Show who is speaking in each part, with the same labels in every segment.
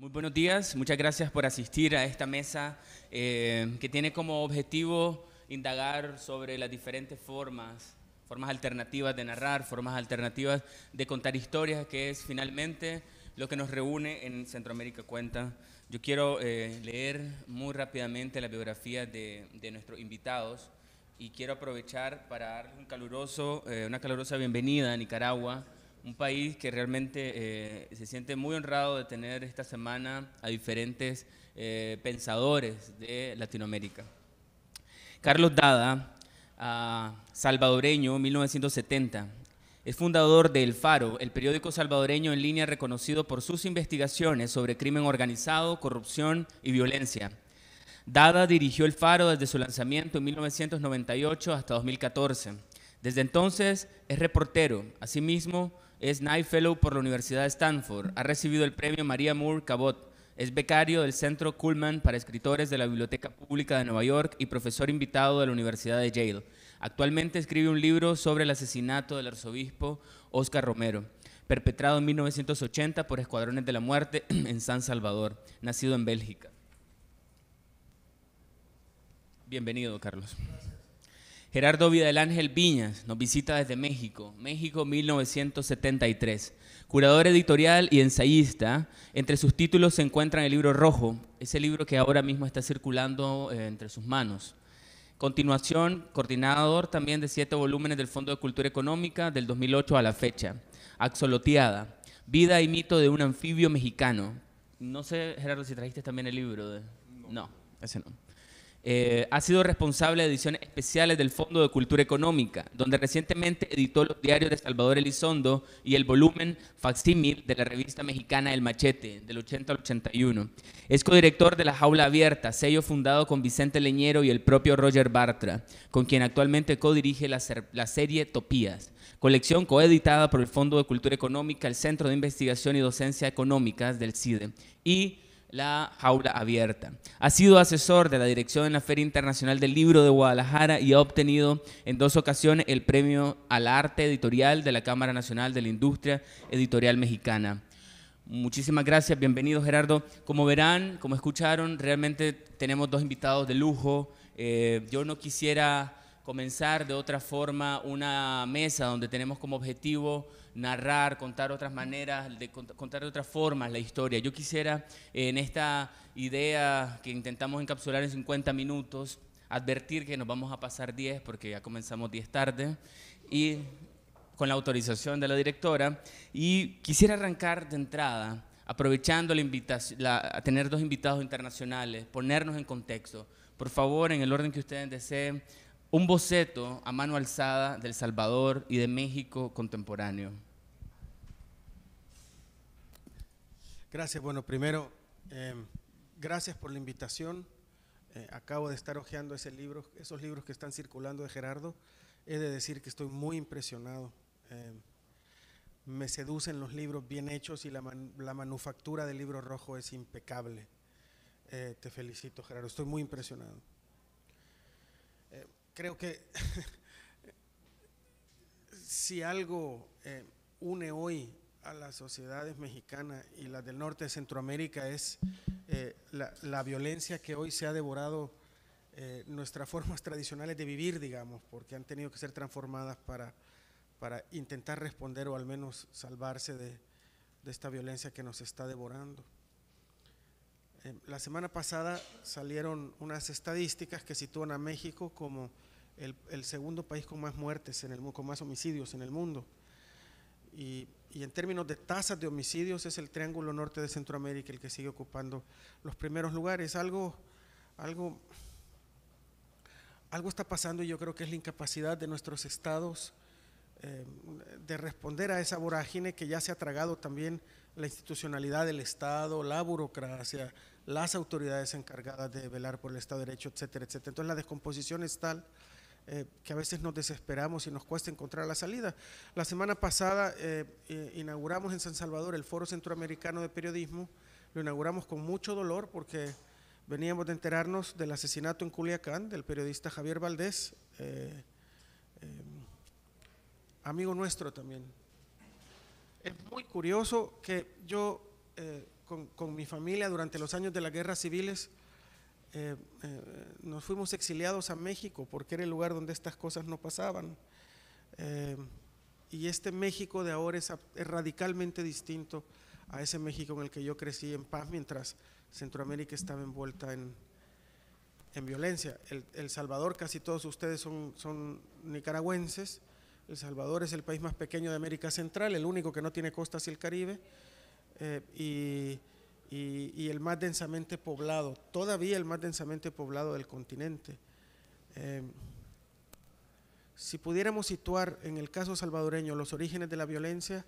Speaker 1: Muy buenos días, muchas gracias por asistir a esta mesa eh, que tiene como objetivo indagar sobre las diferentes formas, formas alternativas de narrar, formas alternativas de contar historias, que es finalmente lo que nos reúne en Centroamérica Cuenta. Yo quiero eh, leer muy rápidamente la biografía de, de, nuestros invitados y quiero aprovechar para darles un caluroso, eh, una calurosa bienvenida a Nicaragua un país que realmente eh, se siente muy honrado de tener esta semana a diferentes eh, pensadores de Latinoamérica. Carlos Dada, uh, salvadoreño, 1970, es fundador de El Faro, el periódico salvadoreño en línea reconocido por sus investigaciones sobre crimen organizado, corrupción y violencia. Dada dirigió El Faro desde su lanzamiento en 1998 hasta 2014. Desde entonces es reportero, asimismo es Knight Fellow por la Universidad de Stanford. Ha recibido el premio María Moore Cabot. Es becario del Centro Kuhlman para Escritores de la Biblioteca Pública de Nueva York y profesor invitado de la Universidad de Yale. Actualmente escribe un libro sobre el asesinato del arzobispo Oscar Romero, perpetrado en 1980 por Escuadrones de la Muerte en San Salvador, nacido en Bélgica. Bienvenido, Carlos. Gerardo Vidal Ángel Viñas nos visita desde México, México 1973. Curador editorial y ensayista, entre sus títulos se encuentran el libro Rojo, ese libro que ahora mismo está circulando eh, entre sus manos. Continuación, coordinador también de siete volúmenes del Fondo de Cultura Económica del 2008 a la fecha. Axoloteada, Vida y mito de un anfibio mexicano. No sé, Gerardo, si trajiste también el libro. De... no ese no. Eh, ha sido responsable de ediciones especiales del Fondo de Cultura Económica, donde recientemente editó los diarios de Salvador Elizondo y el volumen facsímil de la revista mexicana El Machete, del 80 al 81. Es codirector de La Jaula Abierta, sello fundado con Vicente Leñero y el propio Roger Bartra, con quien actualmente codirige la, la serie Topías, colección coeditada por el Fondo de Cultura Económica, el Centro de Investigación y Docencia Económicas del CIDE, y la jaula abierta. Ha sido asesor de la dirección en la Feria Internacional del Libro de Guadalajara y ha obtenido en dos ocasiones el premio al arte editorial de la Cámara Nacional de la Industria Editorial Mexicana. Muchísimas gracias, bienvenido Gerardo. Como verán, como escucharon, realmente tenemos dos invitados de lujo. Eh, yo no quisiera comenzar de otra forma una mesa donde tenemos como objetivo narrar, contar otras maneras, de contar de otras formas la historia. Yo quisiera, en esta idea que intentamos encapsular en 50 minutos, advertir que nos vamos a pasar 10 porque ya comenzamos 10 tarde y con la autorización de la directora. Y quisiera arrancar de entrada, aprovechando la invitación, a tener dos invitados internacionales, ponernos en contexto. Por favor, en el orden que ustedes deseen, un boceto a mano alzada del Salvador y de México contemporáneo.
Speaker 2: Gracias. Bueno, primero, em, gracias por la invitación. Eh, acabo de estar hojeando ese libro, esos libros que están circulando de Gerardo. He de decir que estoy muy impresionado. Em, me seducen los libros bien hechos y la, la manufactura del libro rojo es impecable. Eh, te felicito, Gerardo. Estoy muy impresionado creo que si algo eh, une hoy a las sociedades mexicanas y las del norte de Centroamérica es eh, la, violencia que hoy se ha devorado eh, nuestras formas tradicionales de vivir, digamos, porque han tenido que ser transformadas para, para intentar responder o al menos salvarse de, de esta violencia que nos está devorando. la semana pasada salieron unas estadísticas que sitúan a México como el, segundo país con más muertes, en el, con más homicidios en el mundo. Y, en términos de tasas de homicidios es el Triángulo Norte de Centroamérica el que sigue ocupando los primeros lugares. Algo, algo, algo está pasando y yo creo que es la incapacidad de nuestros estados eh, de responder a esa vorágine que ya se ha tragado también la institucionalidad del Estado, la burocracia, las autoridades encargadas de velar por el Estado de Derecho, etcétera, etcétera. Entonces la descomposición es tal eh, que a veces nos desesperamos y nos cuesta encontrar la salida. La semana pasada eh, eh, inauguramos en San Salvador el Foro Centroamericano de Periodismo, lo inauguramos con mucho dolor porque veníamos de enterarnos del asesinato en Culiacán del periodista Javier Valdés, amigo nuestro también. Es muy curioso que yo con, mi familia durante los años de las guerras civiles. Eh, eh, nos fuimos exiliados a México porque era el lugar donde estas cosas no pasaban. Eh, y este México de ahora es, radicalmente distinto a ese México en el que yo crecí en paz mientras Centroamérica estaba envuelta en, en violencia. El, Salvador, casi todos ustedes son, son nicaragüenses. El Salvador es el país más pequeño de América Central, el único que no tiene costa hacia el Caribe eh, y, el más densamente poblado, todavía el más densamente poblado del continente. Eh, si pudiéramos situar en el caso salvadoreño los orígenes de la violencia,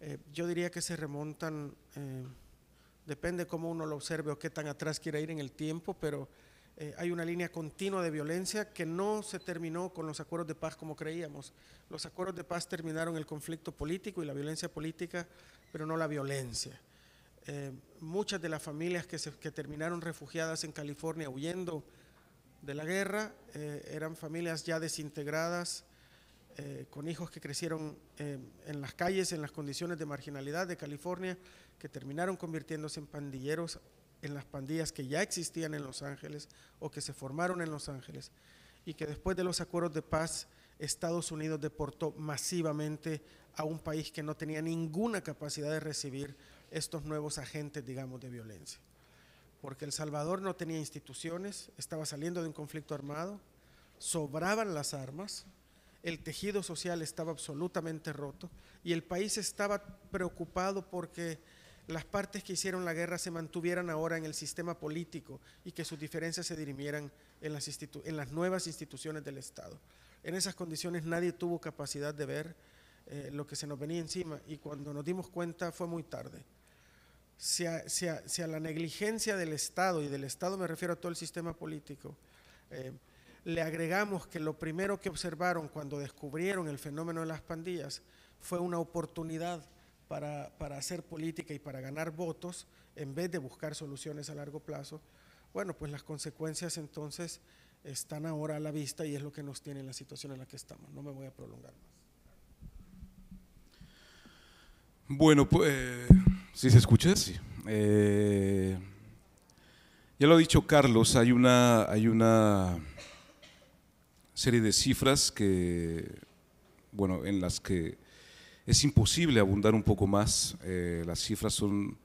Speaker 2: eh, yo diría que se remontan, depende cómo uno lo observe o qué tan atrás quiera ir en el tiempo, pero eh, hay una línea continua de violencia que no se terminó con los acuerdos de paz como creíamos. Los acuerdos de paz terminaron el conflicto político y la violencia política, pero no la violencia. Eh, muchas de las familias que, terminaron refugiadas en California huyendo de la guerra eh, eran familias ya desintegradas, con hijos que crecieron en las calles, en las condiciones de marginalidad de California, que terminaron convirtiéndose en pandilleros en las pandillas que ya existían en Los Ángeles o que se formaron en Los Ángeles y que después de los acuerdos de paz Estados Unidos deportó masivamente a un país que no tenía ninguna capacidad de recibir estos nuevos agentes, digamos, de violencia. Porque El Salvador no tenía instituciones, estaba saliendo de un conflicto armado, sobraban las armas, el tejido social estaba absolutamente roto y el país estaba preocupado porque las partes que hicieron la guerra se mantuvieran ahora en el sistema político y que sus diferencias se dirimieran en las, nuevas instituciones del Estado. En esas condiciones nadie tuvo capacidad de ver eh, lo que se nos venía encima y cuando nos dimos cuenta fue muy tarde. Si a, la negligencia del Estado, y del Estado me refiero a todo el sistema político, eh, le agregamos que lo primero que observaron cuando descubrieron el fenómeno de las pandillas fue una oportunidad para, hacer política y para ganar votos en vez de buscar soluciones a largo plazo, bueno, pues las consecuencias entonces están ahora a la vista y es lo que nos tiene en la situación en la que estamos. No me voy a prolongar más.
Speaker 3: Bueno, pues, eh, ¿sí se escucha? Sí. Eh, ya lo ha dicho Carlos, hay una, hay una serie de cifras que, bueno, en las que es imposible abundar un poco más, eh, las cifras son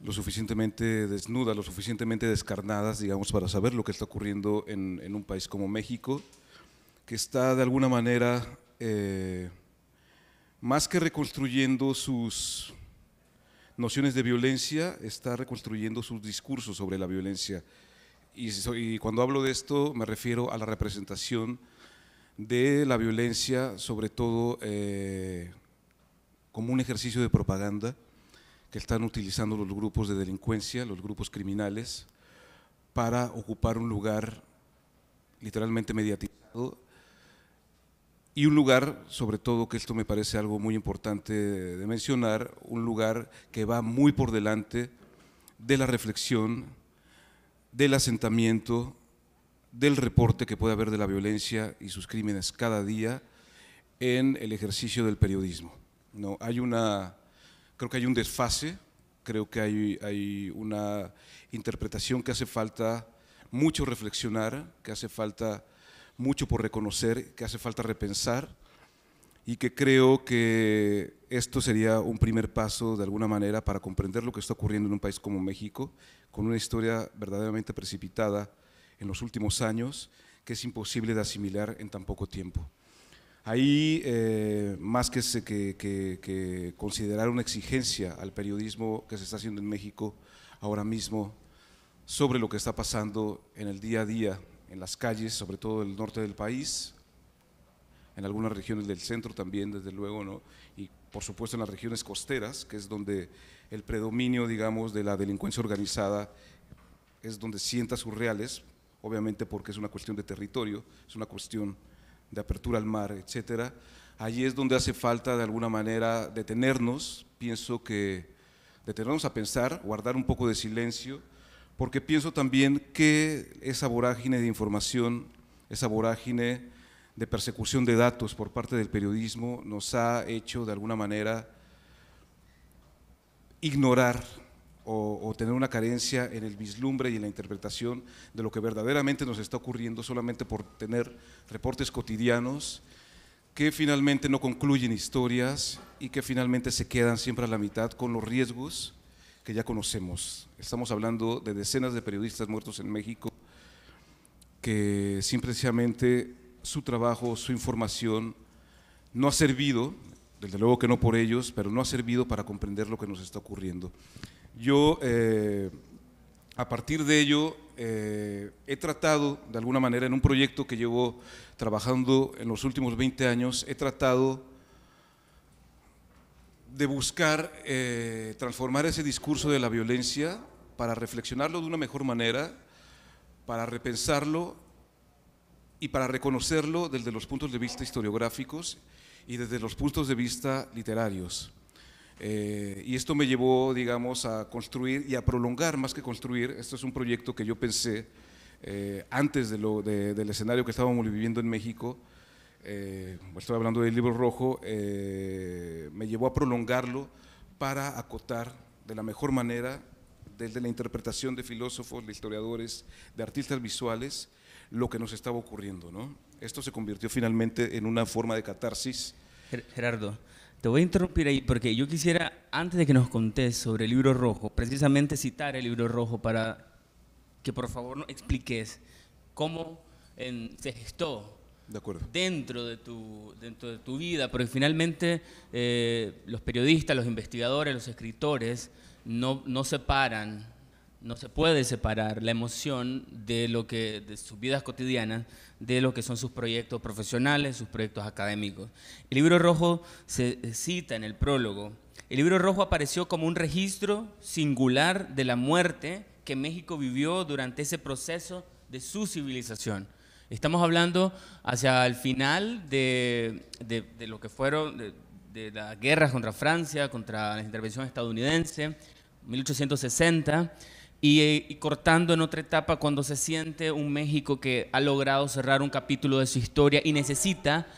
Speaker 3: lo suficientemente desnudas, lo suficientemente descarnadas, digamos, para saber lo que está ocurriendo en, un país como México, que está de alguna manera, eh, más que reconstruyendo sus nociones de violencia, está reconstruyendo sus discursos sobre la violencia. Y, cuando hablo de esto me refiero a la representación de la violencia, sobre todo eh, como un ejercicio de propaganda que están utilizando los grupos de delincuencia, los grupos criminales, para ocupar un lugar literalmente mediatizado y un lugar, sobre todo, que esto me parece algo muy importante de mencionar, un lugar que va muy por delante de la reflexión, del asentamiento, del reporte que puede haber de la violencia y sus crímenes cada día en el ejercicio del periodismo. No, hay una, creo que hay un desfase, creo que hay, hay una interpretación que hace falta mucho reflexionar, que hace falta mucho por reconocer, que hace falta repensar y que creo que esto sería un primer paso de alguna manera para comprender lo que está ocurriendo en un país como México, con una historia verdaderamente precipitada en los últimos años que es imposible de asimilar en tan poco tiempo. Ahí, eh, más que, que, considerar una exigencia al periodismo que se está haciendo en México ahora mismo sobre lo que está pasando en el día a día, en las calles, sobre todo el norte del país, en algunas regiones del centro también, desde luego, ¿no? y por supuesto en las regiones costeras, que es donde el predominio, digamos, de la delincuencia organizada es donde sienta sus reales, obviamente porque es una cuestión de territorio, es una cuestión de apertura al mar, etcétera. Allí es donde hace falta de alguna manera detenernos, pienso que detenernos a pensar, guardar un poco de silencio, porque pienso también que esa vorágine de información, esa vorágine de persecución de datos por parte del periodismo nos ha hecho de alguna manera ignorar o, tener una carencia en el vislumbre y en la interpretación de lo que verdaderamente nos está ocurriendo solamente por tener reportes cotidianos que finalmente no concluyen historias y que finalmente se quedan siempre a la mitad con los riesgos que ya conocemos. Estamos hablando de decenas de periodistas muertos en México que simplemente su trabajo, su información no ha servido, desde luego que no por ellos, pero no ha servido para comprender lo que nos está ocurriendo. Yo, eh, a partir de ello, eh, he tratado, de alguna manera, en un proyecto que llevo trabajando en los últimos 20 años, he tratado de buscar eh, transformar ese discurso de la violencia para reflexionarlo de una mejor manera, para repensarlo y para reconocerlo desde los puntos de vista historiográficos y desde los puntos de vista literarios. Eh, y esto me llevó, digamos, a construir y a prolongar más que construir. Esto es un proyecto que yo pensé eh, antes del escenario que estábamos viviendo en México. Eh, estoy hablando del libro rojo, eh, me llevó a prolongarlo para acotar de la mejor manera, desde la interpretación de filósofos, de historiadores, de artistas visuales, lo que nos estaba ocurriendo. ¿no? Esto se convirtió finalmente en una forma de catarsis.
Speaker 1: Gerardo, te voy a interrumpir ahí porque yo quisiera, antes de que nos contés sobre el libro rojo, precisamente citar el libro rojo para que por favor nos expliques cómo se gestó dentro de tu, dentro de tu vida, porque finalmente eh, los periodistas, los investigadores, los escritores no, no separan no se puede separar la emoción de lo que de sus vidas cotidianas de lo que son sus proyectos profesionales, sus proyectos académicos. El libro rojo se cita en el prólogo. El libro rojo apareció como un registro singular de la muerte que México vivió durante ese proceso de su civilización. Estamos hablando hacia el final de, de, lo que fueron de, las guerras contra Francia, contra la intervención estadounidense, 1860 y, cortando en otra etapa cuando se siente un México que ha logrado cerrar un capítulo de su historia y necesita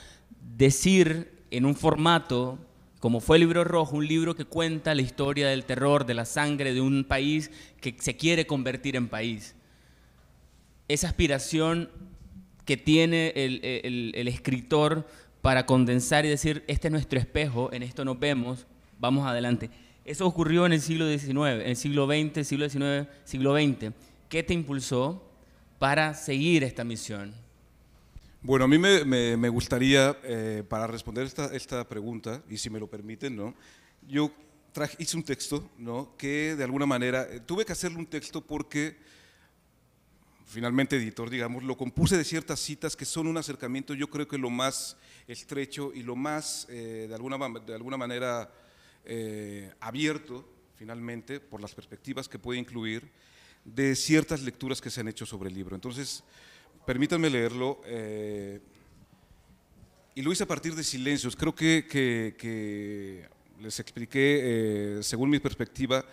Speaker 1: decir en un formato como fue el libro rojo, un libro que cuenta la historia del terror, de la sangre de un país que se quiere convertir en país. Esa aspiración que tiene el, el escritor para condensar y decir, este es nuestro espejo, en esto nos vemos, vamos adelante. Eso ocurrió en el siglo XIX, en el siglo XX, siglo XIX, siglo XX. ¿Qué te impulsó para seguir esta misión?
Speaker 3: Bueno, a mí me, gustaría, eh, para responder esta, esta, pregunta, y si me lo permiten, ¿no? yo traje, hice un texto ¿no? que de alguna manera, eh, tuve que hacerle un texto porque finalmente editor, digamos, lo compuse de ciertas citas que son un acercamiento, yo creo que lo más estrecho y lo más, eh, de, alguna, de alguna manera, eh, abierto, finalmente, por las perspectivas que puede incluir, de ciertas lecturas que se han hecho sobre el libro. Entonces, permítanme leerlo. Eh, y lo hice a partir de silencios. Creo que, les expliqué, según mi perspectiva,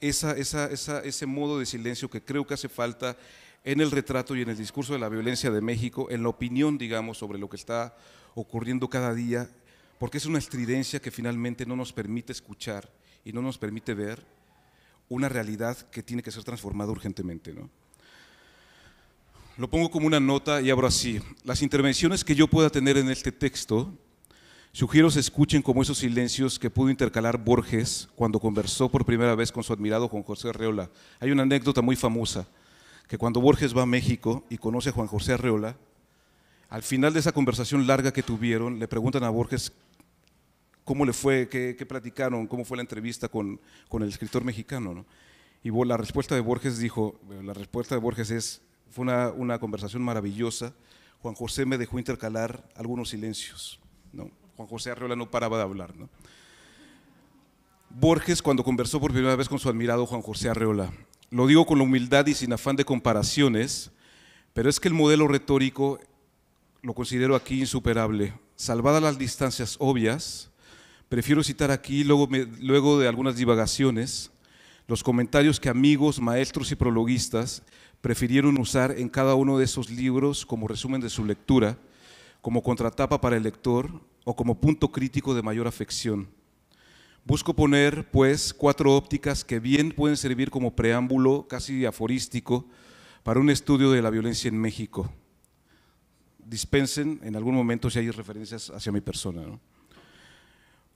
Speaker 3: esa, ese modo de silencio que creo que hace falta en el retrato y en el discurso de la violencia de México, en la opinión, digamos, sobre lo que está ocurriendo cada día porque es una estridencia que finalmente no nos permite escuchar y no nos permite ver una realidad que tiene que ser transformada urgentemente. Lo pongo como una nota y abro así. Las intervenciones que yo pueda tener en este texto, sugiero se escuchen como esos silencios que pudo intercalar Borges cuando conversó por primera vez con su admirado Juan José Arreola. Hay una anécdota muy famosa, que cuando Borges va a México y conoce a Juan José Arreola, al final de esa conversación larga que tuvieron, le preguntan a Borges cómo le fue, qué, platicaron, cómo fue la entrevista con, el escritor mexicano. Y la respuesta de Borges dijo, la respuesta de Borges es, fue una, conversación maravillosa, Juan José me dejó intercalar algunos silencios. ¿no? Juan José Arreola no paraba de hablar. Borges, cuando conversó por primera vez con su admirado Juan José Arreola, lo digo con la humildad y sin afán de comparaciones, pero es que el modelo retórico lo considero aquí insuperable. Salvadas las distancias obvias, Prefiero citar aquí, luego, luego de algunas divagaciones, los comentarios que amigos, maestros y prologuistas prefirieron usar en cada uno de esos libros como resumen de su lectura, como contratapa para el lector o como punto crítico de mayor afección. Busco poner, pues, cuatro ópticas que bien pueden servir como preámbulo casi aforístico para un estudio de la violencia en México. Dispensen en algún momento si hay referencias hacia mi persona.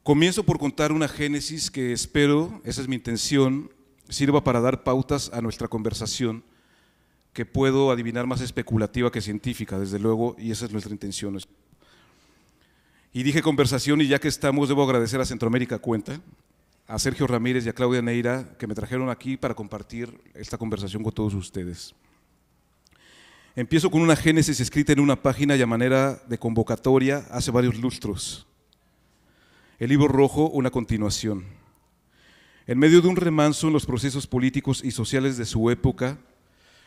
Speaker 3: Comienzo por contar una génesis que espero, esa es mi intención, sirva para dar pautas a nuestra conversación, que puedo adivinar más especulativa que científica, desde luego, y esa es nuestra intención. Y dije conversación y ya que estamos, debo agradecer a Centroamérica Cuenta, a Sergio Ramírez y a Claudia Neira que me trajeron aquí para compartir esta conversación con todos ustedes. Empiezo con una génesis escrita en una página y a manera de convocatoria hace varios lustros. El libro rojo, una continuación. En medio de un remanso en los procesos políticos y sociales de su época,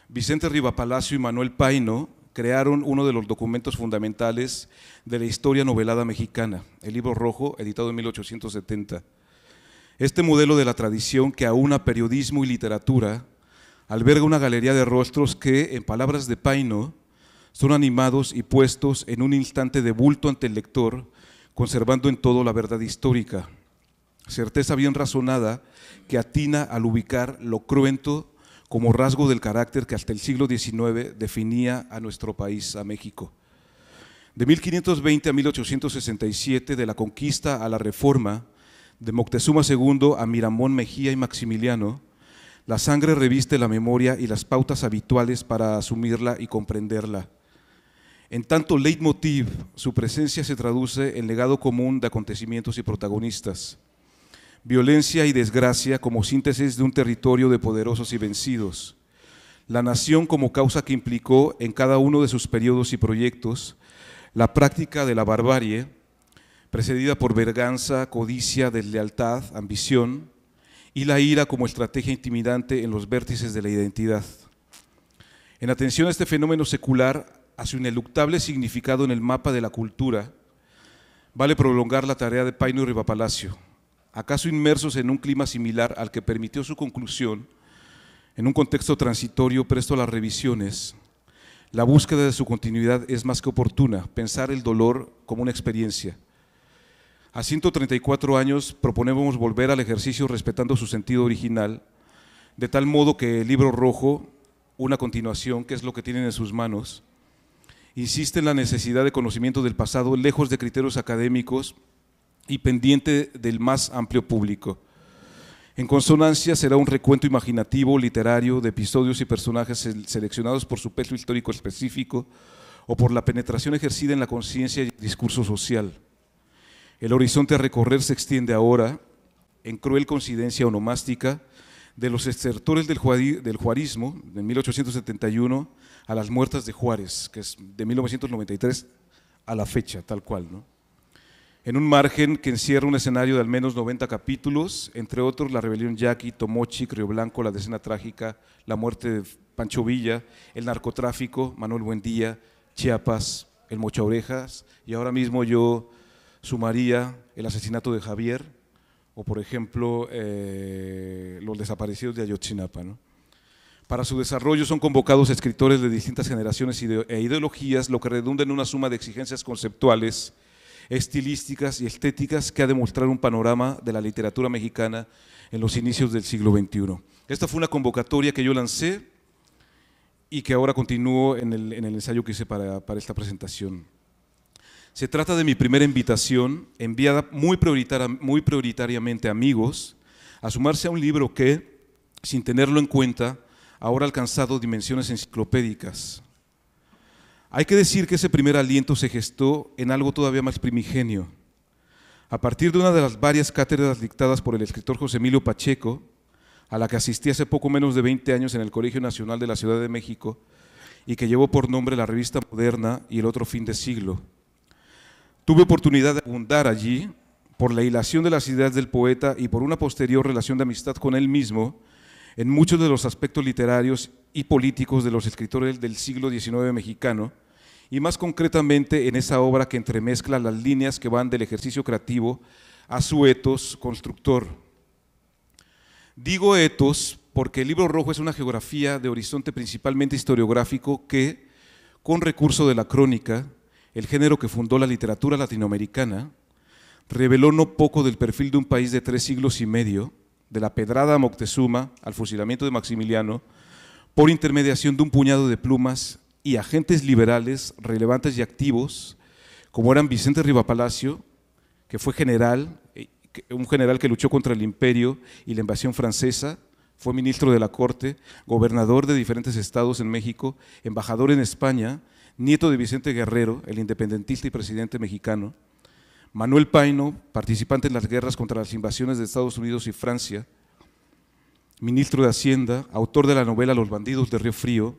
Speaker 3: Vicente Rivapalacio y Manuel Paino crearon uno de los documentos fundamentales de la historia novelada mexicana, el libro rojo, editado en 1870. Este modelo de la tradición que aúna periodismo y literatura alberga una galería de rostros que, en palabras de Paino, son animados y puestos en un instante de bulto ante el lector, conservando en todo la verdad histórica. Certeza bien razonada que atina al ubicar lo cruento como rasgo del carácter que hasta el siglo XIX definía a nuestro país, a México. De 1520 a 1867, de la conquista a la reforma, de Moctezuma II a Miramón Mejía y Maximiliano, la sangre reviste la memoria y las pautas habituales para asumirla y comprenderla. En tanto leitmotiv, su presencia se traduce en legado común de acontecimientos y protagonistas violencia y desgracia como síntesis de un territorio de poderosos y vencidos, la nación como causa que implicó en cada uno de sus periodos y proyectos, la práctica de la barbarie, precedida por verganza, codicia, deslealtad, ambición, y la ira como estrategia intimidante en los vértices de la identidad. En atención a este fenómeno secular, a su ineluctable significado en el mapa de la cultura, vale prolongar la tarea de Paino Rivapalacio, acaso inmersos en un clima similar al que permitió su conclusión, en un contexto transitorio presto a las revisiones, la búsqueda de su continuidad es más que oportuna, pensar el dolor como una experiencia. A 134 años proponemos volver al ejercicio respetando su sentido original, de tal modo que el libro rojo, una continuación, que es lo que tienen en sus manos, insiste en la necesidad de conocimiento del pasado, lejos de criterios académicos, y pendiente del más amplio público. En consonancia será un recuento imaginativo, literario, de episodios y personajes seleccionados por su peso histórico específico o por la penetración ejercida en la conciencia y discurso social. El horizonte a recorrer se extiende ahora, en cruel coincidencia onomástica, de los exertores del, del juarismo, de 1871, a las muertas de Juárez, que es de 1993 a la fecha, tal cual. ¿no? En un margen que encierra un escenario de al menos 90 capítulos, entre otros la rebelión Yaqui, Tomochi, Río Blanco, la decena trágica, la muerte de Pancho Villa, el narcotráfico, Manuel Buendía, Chiapas, el Mocha Orejas, y ahora mismo yo sumaría el asesinato de Javier, o por ejemplo eh, los desaparecidos de Ayotzinapa. Para su desarrollo son convocados escritores de distintas generaciones e ideologías, lo que redunda en una suma de exigencias conceptuales, estilísticas y estéticas que ha demostrado un panorama de la literatura mexicana en los inicios del siglo XXI. Esta fue una convocatoria que yo lancé y que ahora continúo en el, ensayo que hice para, esta presentación. Se trata de mi primera invitación, enviada muy, muy prioritariamente a amigos, a sumarse a un libro que, sin tenerlo en cuenta, ahora ha alcanzado dimensiones enciclopédicas. Hay que decir que ese primer aliento se gestó en algo todavía más primigenio. A partir de una de las varias cátedras dictadas por el escritor José Emilio Pacheco, a la que asistí hace poco menos de 20 años en el Colegio Nacional de la Ciudad de México y que llevó por nombre la revista Moderna y el otro fin de siglo. Tuve oportunidad de abundar allí por la hilación de las ideas del poeta y por una posterior relación de amistad con él mismo en muchos de los aspectos literarios y políticos de los escritores del siglo XIX mexicano, y más concretamente en esa obra que entremezcla las líneas que van del ejercicio creativo a su etos constructor. Digo etos porque el libro rojo es una geografía de horizonte principalmente historiográfico que, con recurso de la crónica, el género que fundó la literatura latinoamericana, reveló no poco del perfil de un país de tres siglos y medio, de la pedrada Moctezuma al fusilamiento de Maximiliano, por intermediación de un puñado de plumas y agentes liberales relevantes y activos, como eran Vicente Rivapalacio, que fue general, eh, un general que luchó contra el imperio y la invasión francesa, fue ministro de la Corte, gobernador de diferentes estados en México, embajador en España, nieto de Vicente Guerrero, el independentista y presidente mexicano, Manuel Paino, participante en las guerras contra las invasiones de Estados Unidos y Francia, ministro de Hacienda, autor de la novela Los bandidos de Río Frío,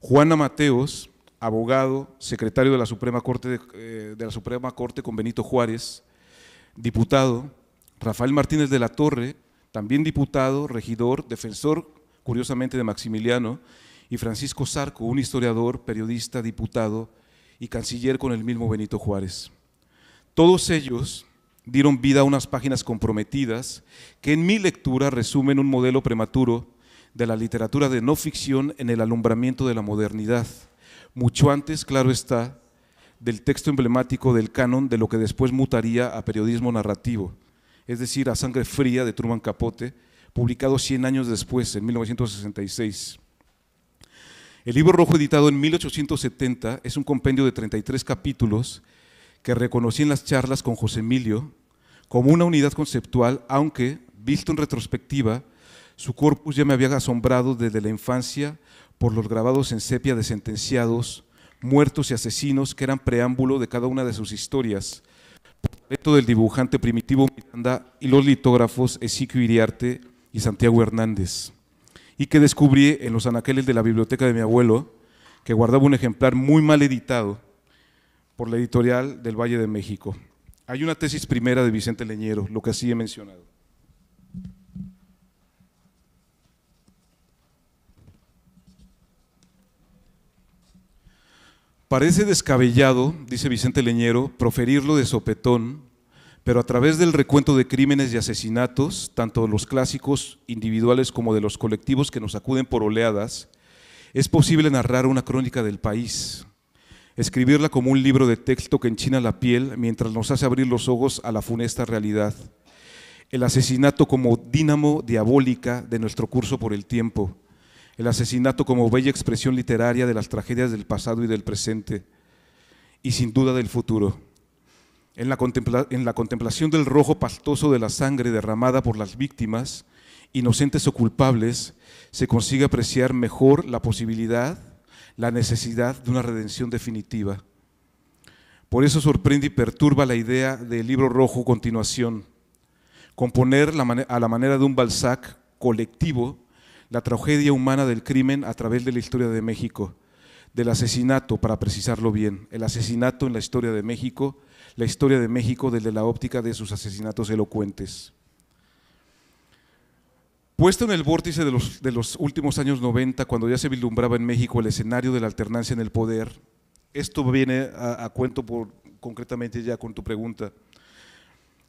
Speaker 3: Juana Mateos, abogado, secretario de la Suprema Corte, eh, de la Suprema Corte con Benito Juárez, diputado, Rafael Martínez de la Torre, también diputado, regidor, defensor, curiosamente, de Maximiliano, y Francisco Zarco, un historiador, periodista, diputado y canciller con el mismo Benito Juárez. Todos ellos dieron vida a unas páginas comprometidas que en mi lectura resumen un modelo prematuro de la literatura de no ficción en el alumbramiento de la modernidad, mucho antes, claro está, del texto emblemático del canon de lo que después mutaría a periodismo narrativo, es decir, a Sangre Fría de Truman Capote, publicado 100 años después, en 1966. El libro rojo editado en 1870 es un compendio de 33 capítulos que reconocí en las charlas con José Emilio como una unidad conceptual, aunque, visto en retrospectiva, su corpus ya me había asombrado desde la infancia por los grabados en sepia de sentenciados, muertos y asesinos que eran preámbulo de cada una de sus historias, portreto del dibujante Primitivo Miranda y los litógrafos Ezequiel Iriarte y Santiago Hernández, y que descubrí en los anaqueles de la biblioteca de mi abuelo, que guardaba un ejemplar muy mal editado por la editorial del Valle de México. Hay una tesis primera de Vicente Leñero, lo que así he mencionado. Parece descabellado, dice Vicente Leñero, proferirlo de sopetón, pero a través del recuento de crímenes y asesinatos, tanto los clásicos individuales como de los colectivos que nos acuden por oleadas, es posible narrar una crónica del país, escribirla como un libro de texto que enchina la piel mientras nos hace abrir los ojos a la funesta realidad. El asesinato como dínamo diabólica de nuestro curso por el tiempo. El asesinato como bella expresión literaria de las tragedias del pasado y del presente. Y sin duda del futuro. En la, en la contemplación del rojo pastoso de la sangre derramada por las víctimas, inocentes o culpables, se consigue apreciar mejor la posibilidad la necesidad de una redención definitiva. Por eso sorprende y perturba la idea del libro rojo continuación, componer a la manera de un Balzac colectivo la tragedia humana del crimen a través de la historia de México, del asesinato, para precisarlo bien, el asesinato en la historia de México, la historia de México desde la óptica de sus asesinatos elocuentes. Puesto en el vórtice de los, últimos años 90, cuando ya se vislumbraba en México el escenario de la alternancia en el poder, esto viene a, cuento por, concretamente ya con tu pregunta.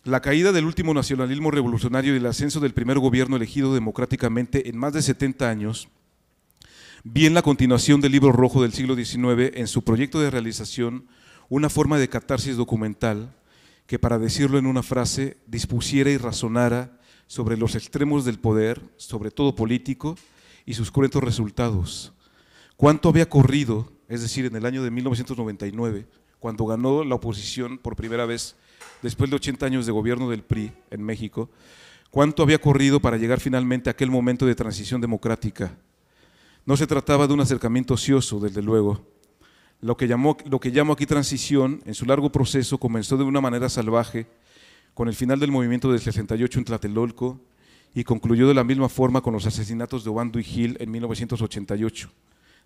Speaker 3: La caída del último nacionalismo revolucionario y el ascenso del primer gobierno elegido democráticamente en más de 70 años, bien la continuación del libro rojo del siglo XIX en su proyecto de realización, una forma de catarsis documental que, para decirlo en una frase, dispusiera y razonara sobre los extremos del poder, sobre todo político, y sus cruentos resultados. ¿Cuánto había corrido, es decir, en el año de 1999, cuando ganó la oposición por primera vez, después de 80 años de gobierno del PRI en México, cuánto había corrido para llegar finalmente a aquel momento de transición democrática? No se trataba de un acercamiento ocioso, desde luego. Lo que, llamó, lo que llamo aquí transición, en su largo proceso, comenzó de una manera salvaje, con el final del movimiento del 68 en Tlatelolco y concluyó de la misma forma con los asesinatos de Obando y Gil en 1988,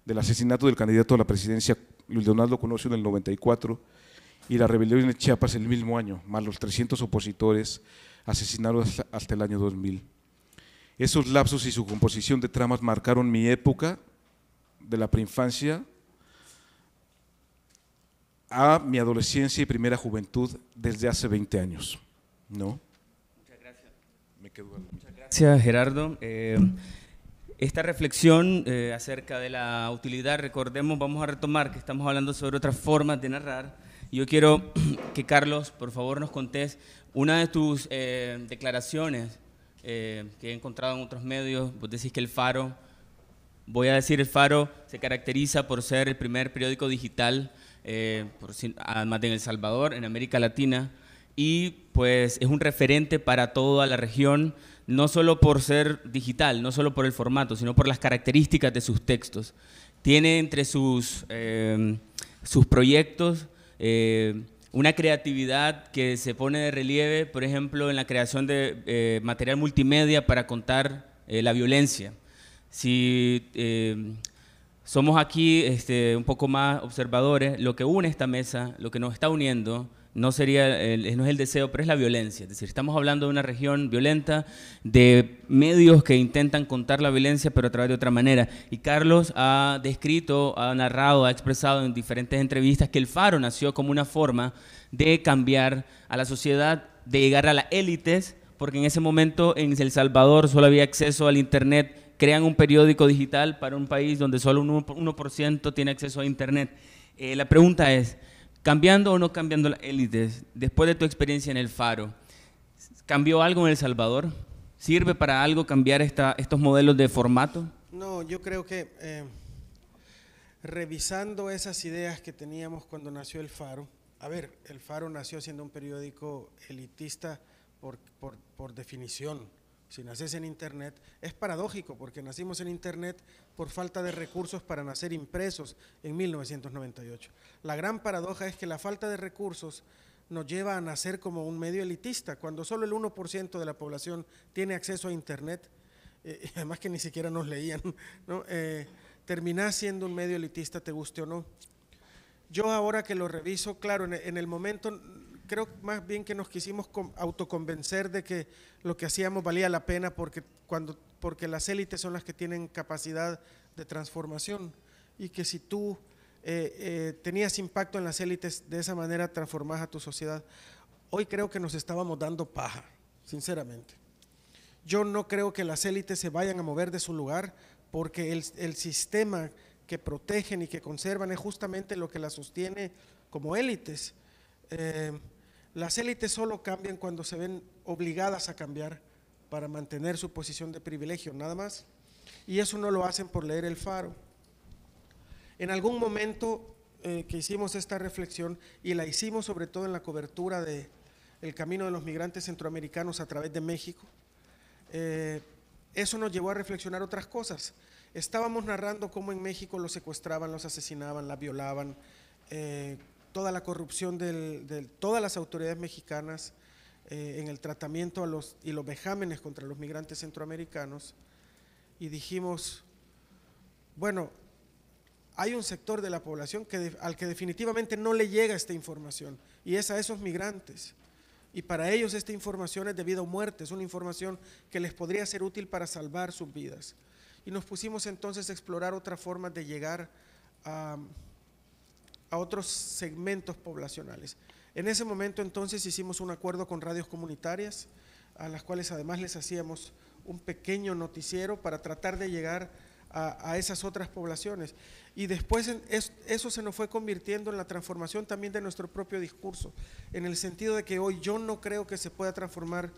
Speaker 3: del asesinato del candidato a la presidencia Luis Conocio en el 94 y la rebelión en Chiapas el mismo año, más los 300 opositores asesinados hasta el año 2000. Esos lapsos y su composición de tramas marcaron mi época de la preinfancia a mi adolescencia y primera juventud desde hace 20 años. No.
Speaker 1: Muchas gracias. Me quedo Muchas gracias, Gerardo. Eh, esta reflexión eh, acerca de la utilidad, recordemos, vamos a retomar que estamos hablando sobre otras formas de narrar Yo quiero que Carlos, por favor, nos contés una de tus eh, declaraciones eh, que he encontrado en otros medios. Vos decís que el Faro, voy a decir el Faro, se caracteriza por ser el primer periódico digital, eh, además de en El Salvador, en América Latina, y pues es un referente para toda la región, no solo por ser digital, no solo por el formato, sino por las características de sus textos. Tiene entre sus, sus proyectos eh, una creatividad que se pone de relieve, por ejemplo, en la creación de eh, material multimedia para contar eh, la violencia. Si somos aquí este, un poco más observadores, lo que une esta mesa, lo que nos está uniendo, no, sería el, no es el deseo, pero es la violencia. Es decir, estamos hablando de una región violenta, de medios que intentan contar la violencia, pero a través de otra manera. Y Carlos ha descrito, ha narrado, ha expresado en diferentes entrevistas que el Faro nació como una forma de cambiar a la sociedad, de llegar a las élites, porque en ese momento en El Salvador solo había acceso al Internet. Crean un periódico digital para un país donde solo un 1% tiene acceso a Internet. Eh, la pregunta es, cambiando o no cambiando las élites, después de tu experiencia en el Faro, ¿cambió algo en El Salvador? ¿Sirve para algo cambiar estos modelos de formato?
Speaker 2: No, yo creo que eh, revisando esas ideas que teníamos cuando nació el Faro, a ver, el Faro nació siendo un periódico elitista por, por, por definición, si naces en Internet, es paradójico porque nacimos en Internet por falta de recursos para nacer impresos en 1998. La gran paradoja es que la falta de recursos nos lleva a nacer como un medio elitista, cuando solo el 1% de la población tiene acceso a Internet, eh, además que ni siquiera nos leían, ¿no? Eh, terminás siendo un medio elitista, te guste o no. Yo ahora que lo reviso, claro, en el momento creo más bien que nos quisimos autoconvencer de que lo que hacíamos valía la pena porque, cuando, porque las élites son las que tienen capacidad de transformación y que si tú eh, eh, tenías impacto en las élites, de esa manera transformás a tu sociedad. Hoy creo que nos estábamos dando paja, sinceramente. Yo no creo que las élites se vayan a mover de su lugar porque el, sistema que protegen y que conservan es justamente lo que las sostiene como élites. Eh, las élites solo cambian cuando se ven obligadas a cambiar para mantener su posición de privilegio, nada más. Y eso no lo hacen por leer el faro. En algún momento eh, que hicimos esta reflexión, y la hicimos sobre todo en la cobertura de camino de los migrantes centroamericanos a través de México, eh, eso nos llevó a reflexionar otras cosas. Estábamos narrando cómo en México los secuestraban, los asesinaban, la violaban, eh, toda la corrupción de todas las autoridades mexicanas eh, en el tratamiento a los, y los vejámenes contra los migrantes centroamericanos y dijimos, bueno, hay un sector de la población que al que definitivamente no le llega esta información y es a esos migrantes. Y para ellos esta información es de vida o muerte, es una información que les podría ser útil para salvar sus vidas. Y nos pusimos entonces a explorar otras formas de llegar a a otros segmentos poblacionales. En ese momento entonces hicimos un acuerdo con radios comunitarias, a las cuales además les hacíamos un pequeño noticiero para tratar de llegar a, esas otras poblaciones. Y después eso se nos fue convirtiendo en la transformación también de nuestro propio discurso, en el sentido de que hoy yo no creo que se pueda transformar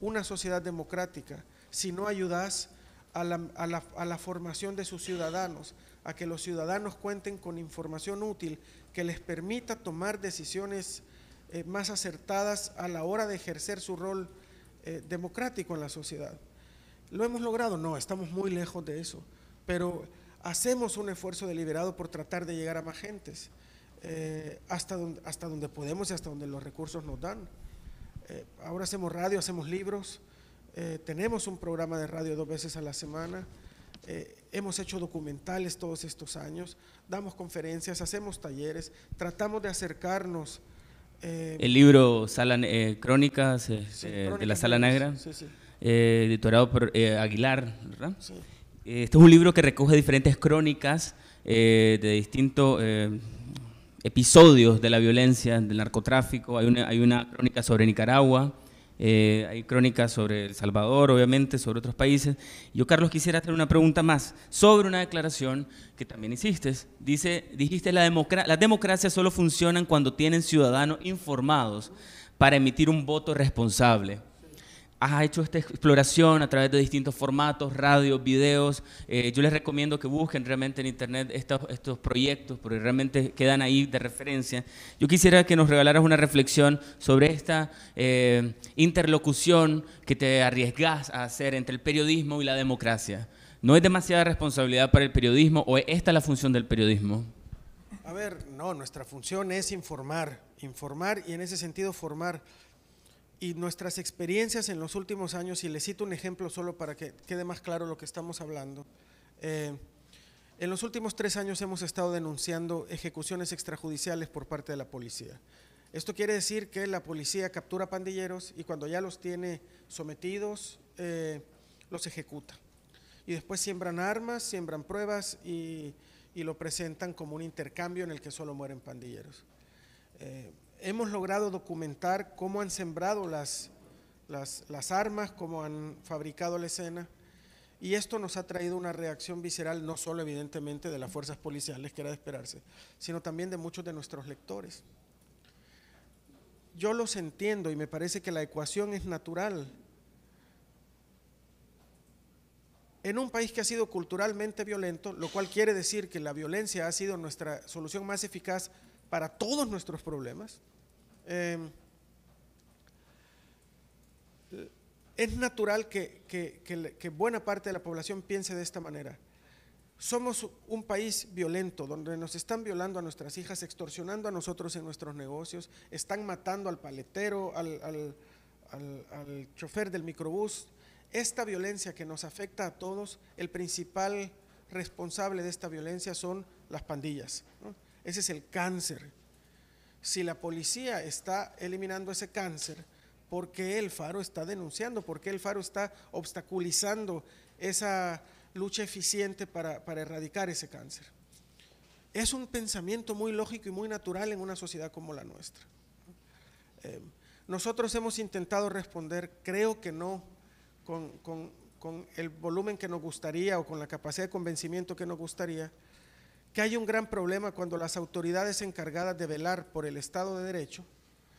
Speaker 2: una sociedad democrática si no ayudas a la formación de sus ciudadanos, a que los ciudadanos cuenten con información útil que les permita tomar decisiones eh, más acertadas a la hora de ejercer su rol eh, democrático en la sociedad. ¿Lo hemos logrado? No, estamos muy lejos de eso, pero hacemos un esfuerzo deliberado por tratar de llegar a más gentes, eh, hasta, donde, hasta donde podemos y hasta donde los recursos nos dan. ahora hacemos radio, hacemos libros, tenemos un programa de radio dos veces a la semana. Hemos hecho documentales todos estos años, damos conferencias, hacemos talleres, tratamos de acercarnos.
Speaker 1: Eh, el libro Sala, eh, Crónicas, de la Sala Negra, editorado por Aguilar, ¿verdad? este es un libro que recoge diferentes crónicas de distintos episodios de la violencia, del narcotráfico. Hay una, hay una crónica sobre Nicaragua, eh, hay crónicas sobre El Salvador, obviamente, sobre otros países. Yo, Carlos, quisiera hacer una pregunta más sobre una declaración que también hiciste. Dice, dijiste, la las democracias solo funcionan cuando tienen ciudadanos informados para emitir un voto responsable has hecho esta exploración a través de distintos formatos, radios, videos. Eh, yo les recomiendo que busquen realmente en internet estos, estos proyectos, porque realmente quedan ahí de referencia. Yo quisiera que nos regalaras una reflexión sobre esta eh, interlocución que te arriesgas a hacer entre el periodismo y la democracia. ¿No es demasiada responsabilidad para el periodismo o es esta la función del periodismo?
Speaker 2: A ver, no, nuestra función es informar, informar y en ese sentido formar y nuestras experiencias en los últimos años, y les cito un ejemplo solo para que quede más claro lo que estamos hablando. Eh, en los últimos tres años hemos estado denunciando ejecuciones extrajudiciales por parte de la policía. Esto quiere decir que la policía captura pandilleros y cuando ya los tiene sometidos, eh, los ejecuta. Y después siembran armas, siembran pruebas y, lo presentan como un intercambio en el que solo mueren pandilleros. Eh, hemos logrado documentar cómo han sembrado las, armas, cómo han fabricado la escena. Y esto nos ha traído una reacción visceral, no solo evidentemente de las fuerzas policiales, que era de esperarse, sino también de muchos de nuestros lectores. Yo los entiendo y me parece que la ecuación es natural. En un país que ha sido culturalmente violento, lo cual quiere decir que la violencia ha sido nuestra solución más eficaz para todos nuestros problemas. Em, es natural que, buena parte de la población piense de esta manera. Somos un país violento, donde nos están violando a nuestras hijas, extorsionando a nosotros en nuestros negocios, están matando al paletero, al, al chofer del microbús. Esta violencia que nos afecta a todos, el principal responsable de esta violencia son las pandillas. Ese es el cáncer. Si la policía está eliminando ese cáncer, ¿por qué el Faro está denunciando? ¿Por qué el Faro está obstaculizando esa lucha eficiente para, erradicar ese cáncer? Es un pensamiento muy lógico y muy natural en una sociedad como la nuestra. Eh, nosotros hemos intentado responder, creo que no, con el volumen que nos gustaría o con la capacidad de convencimiento que nos gustaría, que hay un gran problema cuando las autoridades encargadas de velar por el Estado de Derecho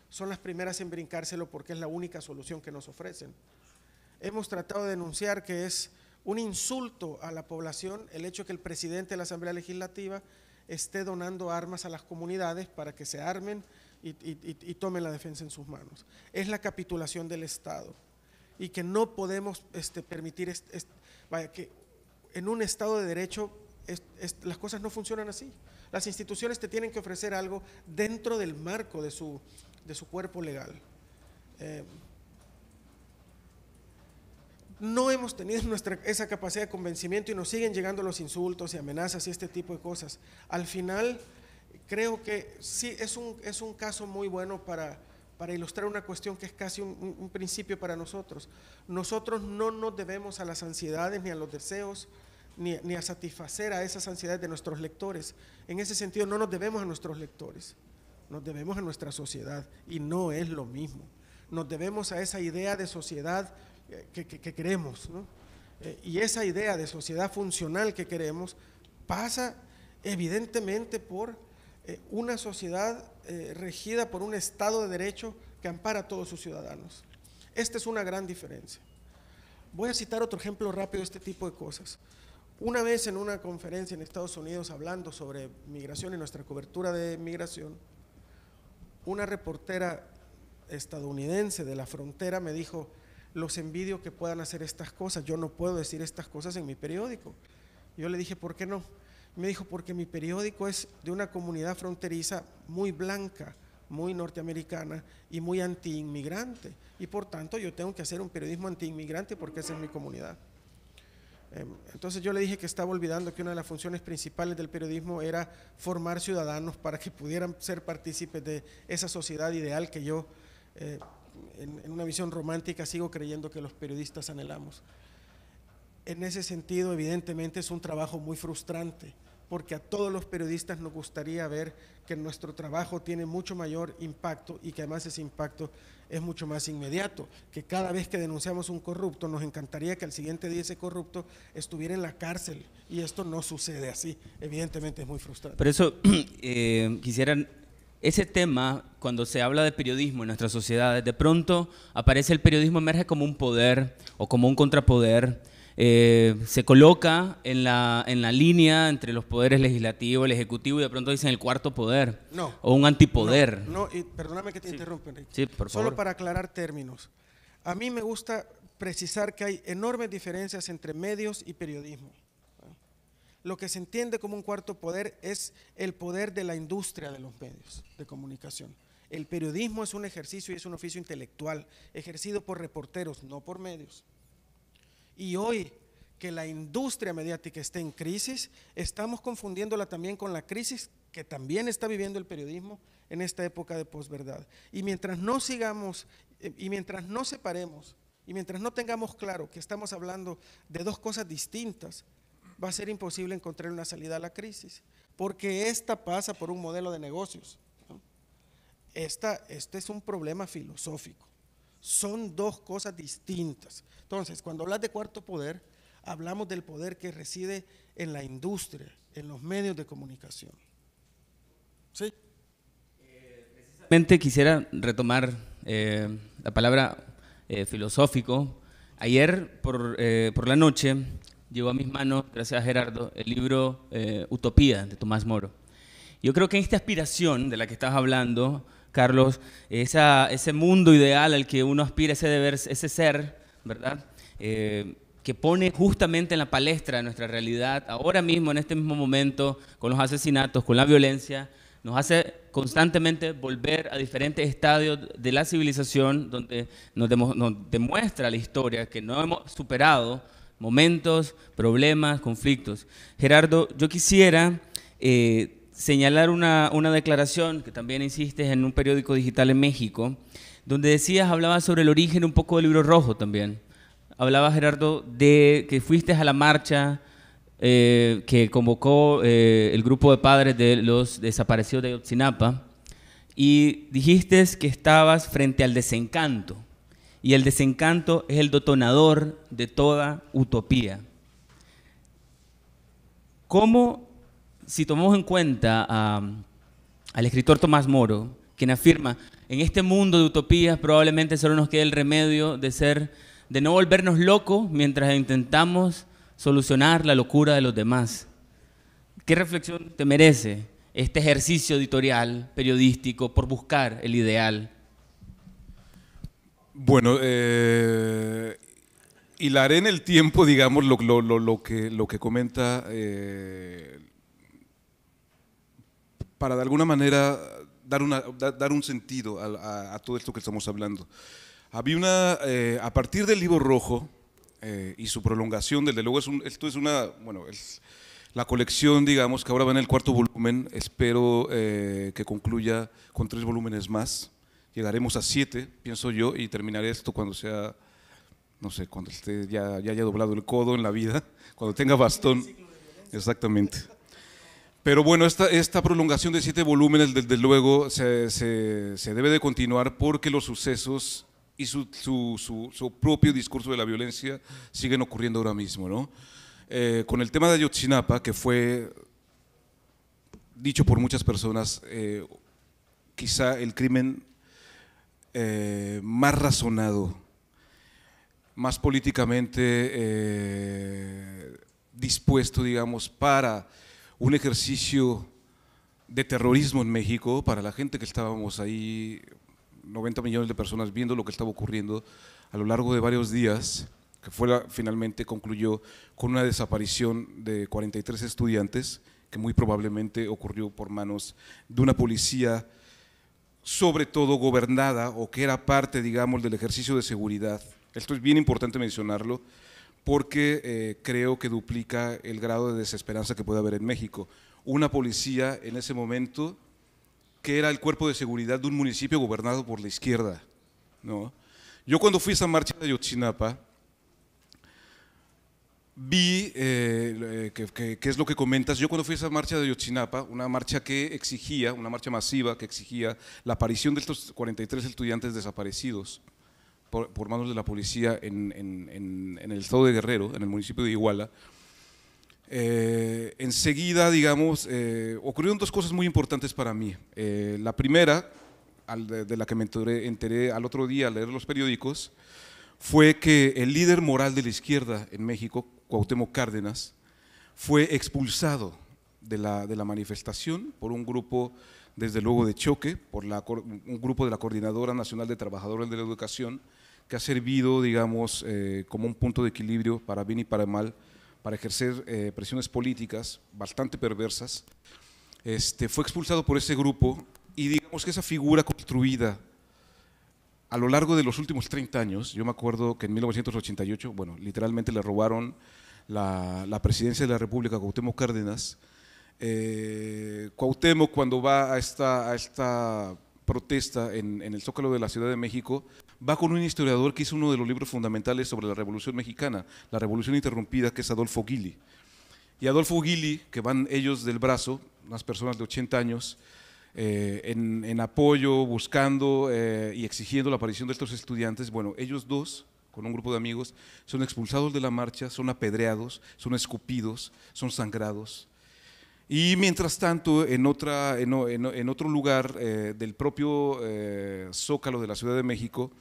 Speaker 2: son las primeras en brincárselo porque es la única solución que nos ofrecen. Hemos tratado de denunciar que es un insulto a la población el hecho que el presidente de la Asamblea Legislativa esté donando armas a las comunidades para que se armen y, tomen la defensa en sus manos. Es la capitulación del Estado y que no podemos este, permitir vaya, que en un Estado de Derecho las cosas no funcionan así. Las instituciones te tienen que ofrecer algo dentro del marco de su, de su cuerpo legal. Eh, no hemos tenido nuestra, esa capacidad de convencimiento y nos siguen llegando los insultos y amenazas y este tipo de cosas. Al final, creo que sí, es un, es un caso muy bueno para, para ilustrar una cuestión que es casi un, un principio para nosotros. Nosotros no nos debemos a las ansiedades ni a los deseos ni, a satisfacer a esas ansiedades de nuestros lectores. En ese sentido, no nos debemos a nuestros lectores, nos debemos a nuestra sociedad y no es lo mismo. Nos debemos a esa idea de sociedad eh, que, queremos. Eh, y esa idea de sociedad funcional que queremos pasa evidentemente por eh, una sociedad regida por un Estado de Derecho que ampara a todos sus ciudadanos. Esta es una gran diferencia. Voy a citar otro ejemplo rápido de este tipo de cosas. Una vez en una conferencia en Estados Unidos hablando sobre migración y nuestra cobertura de migración, una reportera estadounidense de la frontera me dijo, los envidio que puedan hacer estas cosas, yo no puedo decir estas cosas en mi periódico. Yo le dije, ¿por qué no? Me dijo, porque mi periódico es de una comunidad fronteriza muy blanca, muy norteamericana y muy anti-inmigrante. Y por tanto yo tengo que hacer un periodismo anti-inmigrante porque esa es mi comunidad. Em, entonces yo le dije que estaba olvidando que una de las funciones principales del periodismo era formar ciudadanos para que pudieran ser partícipes de esa sociedad ideal que yo, eh, en, una visión romántica, sigo creyendo que los periodistas anhelamos. En ese sentido, evidentemente, es un trabajo muy frustrante, porque a todos los periodistas nos gustaría ver que nuestro trabajo tiene mucho mayor impacto y que además ese impacto es mucho más inmediato, que cada vez que denunciamos un corrupto nos encantaría que al siguiente día ese corrupto estuviera en la cárcel y esto no sucede así, evidentemente es muy frustrante.
Speaker 1: Por eso eh, quisiera, ese tema, cuando se habla de periodismo en nuestras sociedades, de pronto aparece el periodismo, emerge como un poder o como un contrapoder eh, se coloca en la, en la línea entre los poderes legislativo, el ejecutivo y de pronto dicen el cuarto poder.
Speaker 2: No.
Speaker 1: O un antipoder.
Speaker 2: No, y perdóname que te interrumpa, Enrique.
Speaker 1: Sí, por favor.
Speaker 2: Solo para aclarar términos. A mí me gusta precisar que hay enormes diferencias entre medios y periodismo. Lo que se entiende como un cuarto poder es el poder de la industria de los medios de comunicación. El periodismo es un ejercicio y es un oficio intelectual ejercido por reporteros, no por medios. Y hoy que la industria mediática está en crisis, estamos confundiéndola también con la crisis que también está viviendo el periodismo en esta época de posverdad. Y mientras no sigamos, y mientras no separemos, y mientras no tengamos claro que estamos hablando de dos cosas distintas, va a ser imposible encontrar una salida a la crisis, porque esta pasa por un modelo de negocios. Esta, este es un problema filosófico. Son dos cosas distintas. Entonces, cuando hablas de cuarto poder, hablamos del poder que reside en la industria, en los medios de comunicación. ¿Sí?
Speaker 1: Precisamente quisiera retomar eh, la palabra eh, filosófico. Ayer por, eh, por, la noche llegó a mis manos, gracias a Gerardo, el libro Utopía de Tomás Moro. Yo creo que esta aspiración de la que estás hablando, Carlos, ese mundo ideal al que uno aspira, ese deber, ese ser, ¿verdad? Eh, que pone justamente en la palestra nuestra realidad, ahora mismo, en este mismo momento, con los asesinatos, con la violencia, nos hace constantemente volver a diferentes estadios de la civilización donde nos, demuestra la historia que no hemos superado momentos, problemas, conflictos. Gerardo, yo quisiera eh, señalar una, una declaración que también hiciste en un periódico digital en México, donde decías, hablabas sobre el origen un poco del libro rojo también. Hablaba Gerardo de que fuiste a la marcha eh, que convocó eh, el grupo de padres de los desaparecidos de Otzinapa y dijiste que estabas frente al desencanto y el desencanto es el detonador de toda utopía. ¿Cómo, si tomamos en cuenta al escritor Tomás Moro, quien afirma, en este mundo de utopías probablemente solo nos quede el remedio de ser, de no volvernos locos mientras intentamos solucionar la locura de los demás. ¿Qué reflexión te merece este ejercicio editorial, periodístico, por buscar el ideal?
Speaker 3: Bueno, eh, hilaré en el tiempo, digamos, lo, que, lo que comenta eh, para de alguna manera dar, una, dar un sentido a, todo esto que estamos hablando. Había una, eh, a partir del libro rojo eh, y su prolongación, desde luego, es esto es una, bueno, es la colección, digamos, que ahora va en el cuarto volumen, espero eh, que concluya con tres volúmenes más. Llegaremos a siete, pienso yo, y terminaré esto cuando sea, no sé, cuando esté ya, ya haya doblado el codo en la vida, cuando tenga bastón. Exactamente. Pero bueno, esta, esta prolongación de siete volúmenes, desde luego, se, se, debe de continuar porque los sucesos y su, su, su, propio discurso de la violencia siguen ocurriendo ahora mismo. ¿no? Eh, con el tema de Ayotzinapa, que fue dicho por muchas personas, eh, quizá el crimen eh, más razonado, más políticamente dispuesto, digamos, para un ejercicio de terrorismo en México para la gente que estábamos ahí, 90 millones de personas viendo lo que estaba ocurriendo a lo largo de varios días, que fue finalmente concluyó con una desaparición de 43 estudiantes, que muy probablemente ocurrió por manos de una policía sobre todo gobernada o que era parte, digamos, del ejercicio de seguridad. Esto es bien importante mencionarlo, porque eh, creo que duplica el grado de desesperanza que puede haber en México. Una policía en ese momento que era el cuerpo de seguridad de un municipio gobernado por la izquierda. ¿no? Yo cuando fui a esa marcha de Yotzinapa, vi, eh, que, es lo que comentas, yo cuando fui a esa marcha de Yotzinapa, una marcha que exigía, una marcha masiva que exigía la aparición de estos 43 estudiantes desaparecidos por, manos de la policía en, el estado de Guerrero, en el municipio de Iguala, eh, enseguida, digamos, eh, ocurrieron dos cosas muy importantes para mí. la primera, de, la que me enteré al otro día al leer los periódicos, fue que el líder moral de la izquierda en México, Cuauhtémoc Cárdenas, fue expulsado de la, de la manifestación por un grupo, desde luego, de choque, por la, un grupo de la Coordinadora Nacional de Trabajadores de la Educación, que ha servido, digamos, eh, como un punto de equilibrio para bien y para mal, para ejercer eh, presiones políticas bastante perversas. Este, fue expulsado por ese grupo y digamos que esa figura construida a lo largo de los últimos 30 años, yo me acuerdo que en 1988, bueno, literalmente le robaron la, presidencia de la República a Cuauhtémoc Cárdenas. Eh, Cuauhtémoc cuando va a esta, a esta protesta en, el Zócalo de la Ciudad de México, va con un historiador que hizo uno de los libros fundamentales sobre la Revolución Mexicana, la Revolución Interrumpida, que es Adolfo Gili. Y Adolfo Gili, que van ellos del brazo, unas personas de 80 años, eh, en, apoyo, buscando eh, y exigiendo la aparición de estos estudiantes, bueno, ellos dos, con un grupo de amigos, son expulsados de la marcha, son apedreados, son escupidos, son sangrados. Y mientras tanto, en, otra, en, otro lugar eh, del propio Zócalo de la Ciudad de México,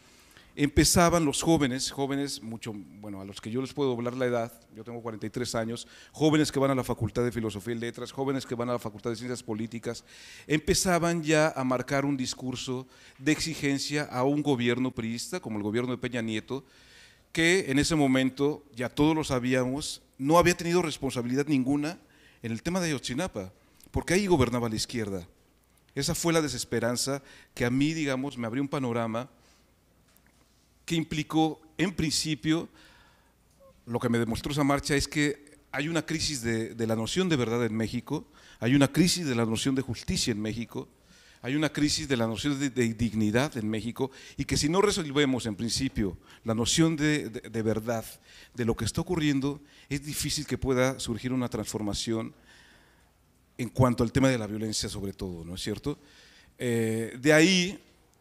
Speaker 3: empezaban los jóvenes, jóvenes mucho, bueno, a los que yo les puedo hablar la edad, yo tengo 43 años, jóvenes que van a la Facultad de Filosofía y Letras, jóvenes que van a la Facultad de Ciencias Políticas, empezaban ya a marcar un discurso de exigencia a un gobierno priista, como el gobierno de Peña Nieto, que en ese momento, ya todos lo sabíamos, no había tenido responsabilidad ninguna en el tema de Ayotzinapa, porque ahí gobernaba la izquierda. Esa fue la desesperanza que a mí, digamos, me abrió un panorama que implicó, en principio, lo que me demostró esa marcha es que hay una crisis de, la noción de verdad en México, hay una crisis de la noción de justicia en México, hay una crisis de la noción de, dignidad en México y que si no resolvemos en principio la noción de, verdad de lo que está ocurriendo, es difícil que pueda surgir una transformación en cuanto al tema de la violencia sobre todo, ¿no es cierto? Eh, de ahí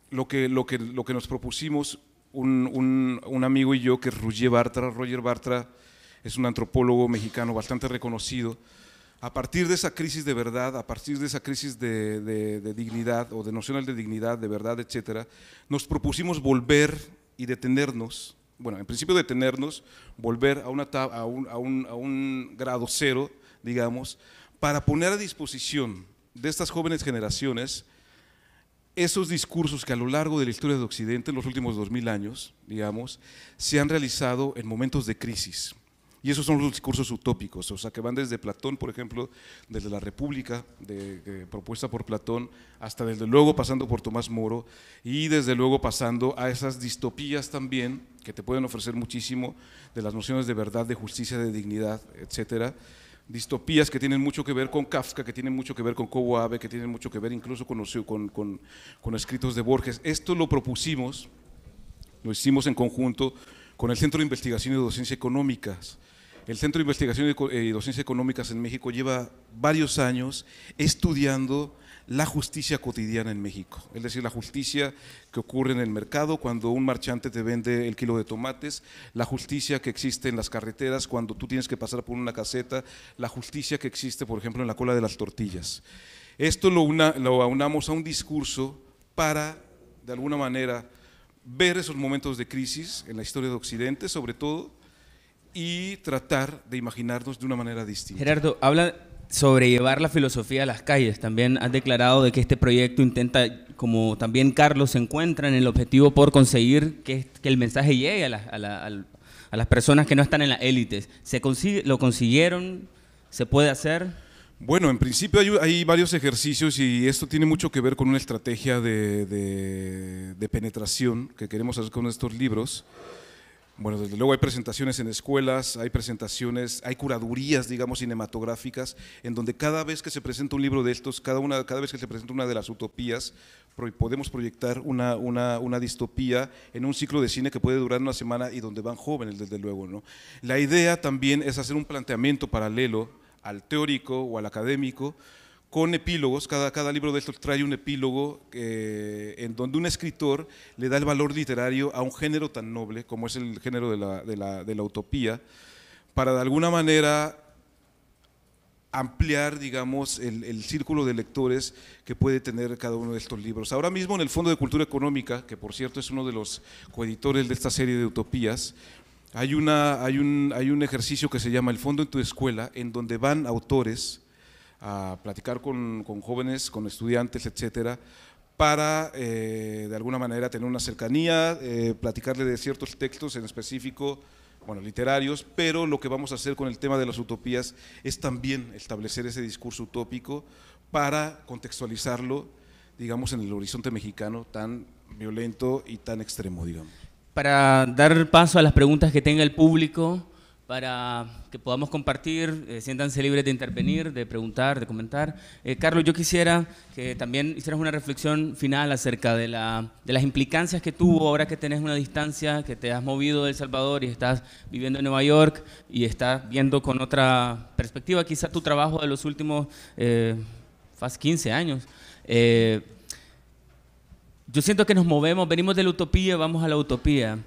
Speaker 3: lo que, lo, que, lo que nos propusimos un, amigo y yo, que es Roger Bartra. Roger Bartra es un antropólogo mexicano bastante reconocido. A partir de esa crisis de verdad, a partir de esa crisis de, dignidad o de nocional de dignidad, de verdad, etcétera, nos propusimos volver y detenernos, bueno, en principio detenernos, volver a, una, a, un, a, un, a un grado cero, digamos, para poner a disposición de estas jóvenes generaciones esos discursos que a lo largo de la historia de Occidente, en los últimos dos mil años, digamos, se han realizado en momentos de crisis. Y esos son los discursos utópicos, o sea, que van desde Platón, por ejemplo, desde la República, propuesta por Platón, hasta desde luego pasando por Tomás Moro, y desde luego pasando a esas distopías también, que te pueden ofrecer muchísimo, de las nociones de verdad, de justicia, de dignidad, etcétera, distopías que tienen mucho que ver con Kafka, que tienen mucho que ver con Kobo Abe, que tienen mucho que ver incluso con, con, con, escritos de Borges. Esto lo propusimos, lo hicimos en conjunto con el Centro de Investigación y Docencia Económicas. El Centro de Investigación y Docencia Económicas en México lleva varios años estudiando la justicia cotidiana en México, es decir, la justicia que ocurre en el mercado cuando un marchante te vende el kilo de tomates, la justicia que existe en las carreteras cuando tú tienes que pasar por una caseta, la justicia que existe, por ejemplo, en la cola de las tortillas. Esto lo, lo aunamos a un discurso para, de alguna manera, ver esos momentos de crisis en la historia de Occidente, sobre todo, y tratar de imaginarnos de una manera distinta.
Speaker 1: Gerardo, habla sobrellevar la filosofía a las calles. También has declarado de que este proyecto intenta, como también Carlos se encuentra en el objetivo por conseguir que, el mensaje llegue a, las personas que no están en las élites. ¿Se consigue, ¿Lo consiguieron? ¿Se puede hacer?
Speaker 3: Bueno, en principio hay, varios ejercicios y esto tiene mucho que ver con una estrategia de, de penetración que queremos hacer con estos libros. Bueno, desde luego hay presentaciones en escuelas, hay presentaciones, hay curadurías, digamos, cinematográficas, en donde cada vez que se presenta un libro de estos, cada, una, cada vez que se presenta una de las utopías, podemos proyectar una, una, una, distopía en un ciclo de cine que puede durar una semana y donde van jóvenes, desde luego. ¿no? La idea también es hacer un planteamiento paralelo al teórico o al académico, con epílogos, cada, cada libro de estos trae un epílogo eh, en donde un escritor le da el valor literario a un género tan noble como es el género de la, de la, de la utopía, para de alguna manera ampliar, digamos, el, el, círculo de lectores que puede tener cada uno de estos libros. Ahora mismo en el Fondo de Cultura Económica, que por cierto es uno de los coeditores de esta serie de utopías, hay, una, hay, un, hay un ejercicio que se llama El Fondo en tu Escuela, en donde van autores, a platicar con, con jóvenes, con estudiantes, etcétera, para eh, de alguna manera tener una cercanía, eh, platicarle de ciertos textos en específico, bueno, literarios, pero lo que vamos a hacer con el tema de las utopías es también establecer ese discurso utópico para contextualizarlo, digamos, en el horizonte mexicano tan violento y tan extremo, digamos.
Speaker 1: Para dar paso a las preguntas que tenga el público, para que podamos compartir, eh, siéntanse libres de intervenir, de preguntar, de comentar. Eh, Carlos, yo quisiera que también hicieras una reflexión final acerca de, la, de, las implicancias que tuvo ahora que tenés una distancia, que te has movido de El Salvador y estás viviendo en Nueva York y estás viendo con otra perspectiva quizá tu trabajo de los últimos eh, 15 años. Eh, yo siento que nos movemos, venimos de la utopía, vamos a la utopía.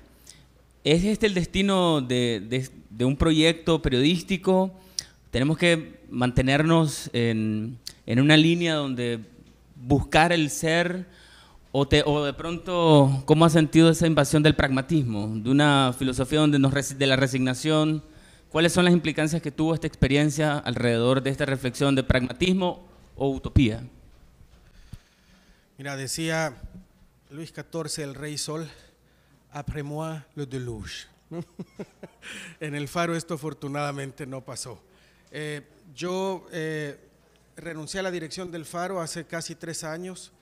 Speaker 1: ¿Es este el destino de, un proyecto periodístico? Tenemos que mantenernos en, una línea donde buscar el ser o, de pronto, ¿cómo has sentido esa invasión del pragmatismo, de una filosofía donde de la resignación? ¿Cuáles son las implicancias que tuvo esta experiencia alrededor de esta reflexión de pragmatismo o utopía?
Speaker 2: Mira, decía Luis XIV, el Rey Sol, après moi le deluge. en el faro esto afortunadamente no pasó. Eh, yo eh, renuncié a la dirección del faro hace casi tres años,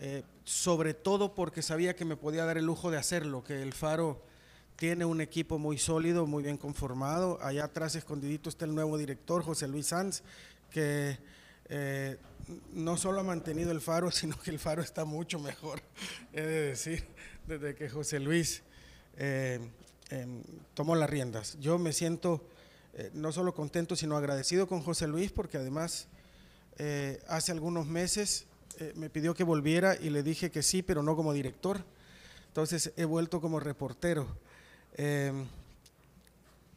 Speaker 2: eh, sobre todo porque sabía que me podía dar el lujo de hacerlo, que el faro tiene un equipo muy sólido, muy bien conformado. Allá atrás escondidito está el nuevo director, José Luis Sanz, que no solo ha mantenido el faro, sino que el faro está mucho mejor, he de decir desde que José Luis eh, em, tomó las riendas. Yo me siento eh, no solo contento, sino agradecido con José Luis porque además eh, hace algunos meses me pidió que volviera y le dije que sí, pero no como director. Entonces he vuelto como reportero. Em,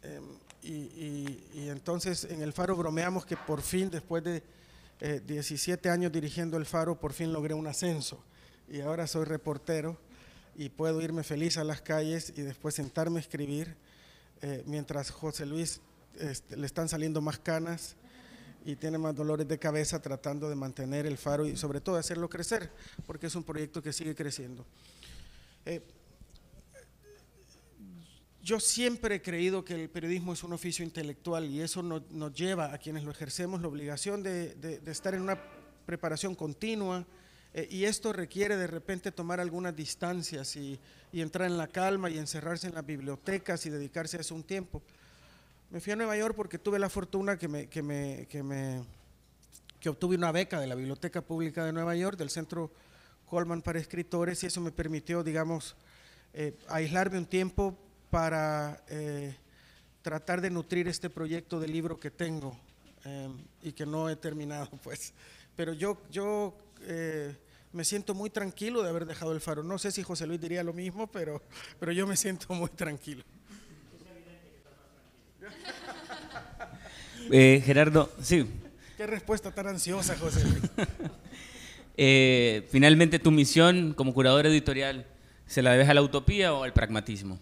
Speaker 2: em, y, entonces en el Faro bromeamos que por fin, después de 17 años dirigiendo el Faro, por fin logré un ascenso. Y ahora soy reportero y puedo irme feliz a las calles y después sentarme a escribir, eh, mientras José Luis este, le están saliendo más canas y tiene más dolores de cabeza tratando de mantener el faro y sobre todo hacerlo crecer, porque es un proyecto que sigue creciendo. Eh, yo siempre he creído que el periodismo es un oficio intelectual y eso nos, lleva a quienes lo ejercemos la obligación de estar en una preparación continua, eh, y esto requiere de repente tomar algunas distancias y, entrar en la calma y encerrarse en las bibliotecas y dedicarse a eso un tiempo. Me fui a Nueva York porque tuve la fortuna que me que obtuve una beca de la Biblioteca Pública de Nueva York, del Centro Coleman para Escritores, y eso me permitió, digamos, eh, aislarme un tiempo para eh, tratar de nutrir este proyecto de libro que tengo y que no he terminado, pues. Pero yo, yo me siento muy tranquilo de haber dejado el faro. No sé si José Luis diría lo mismo, pero, pero yo me siento muy tranquilo.
Speaker 1: Eh, Gerardo, sí.
Speaker 2: Qué respuesta tan ansiosa, José Luis.
Speaker 1: Eh, finalmente, tu misión como curador editorial, ¿se la debes a la utopía o al pragmatismo?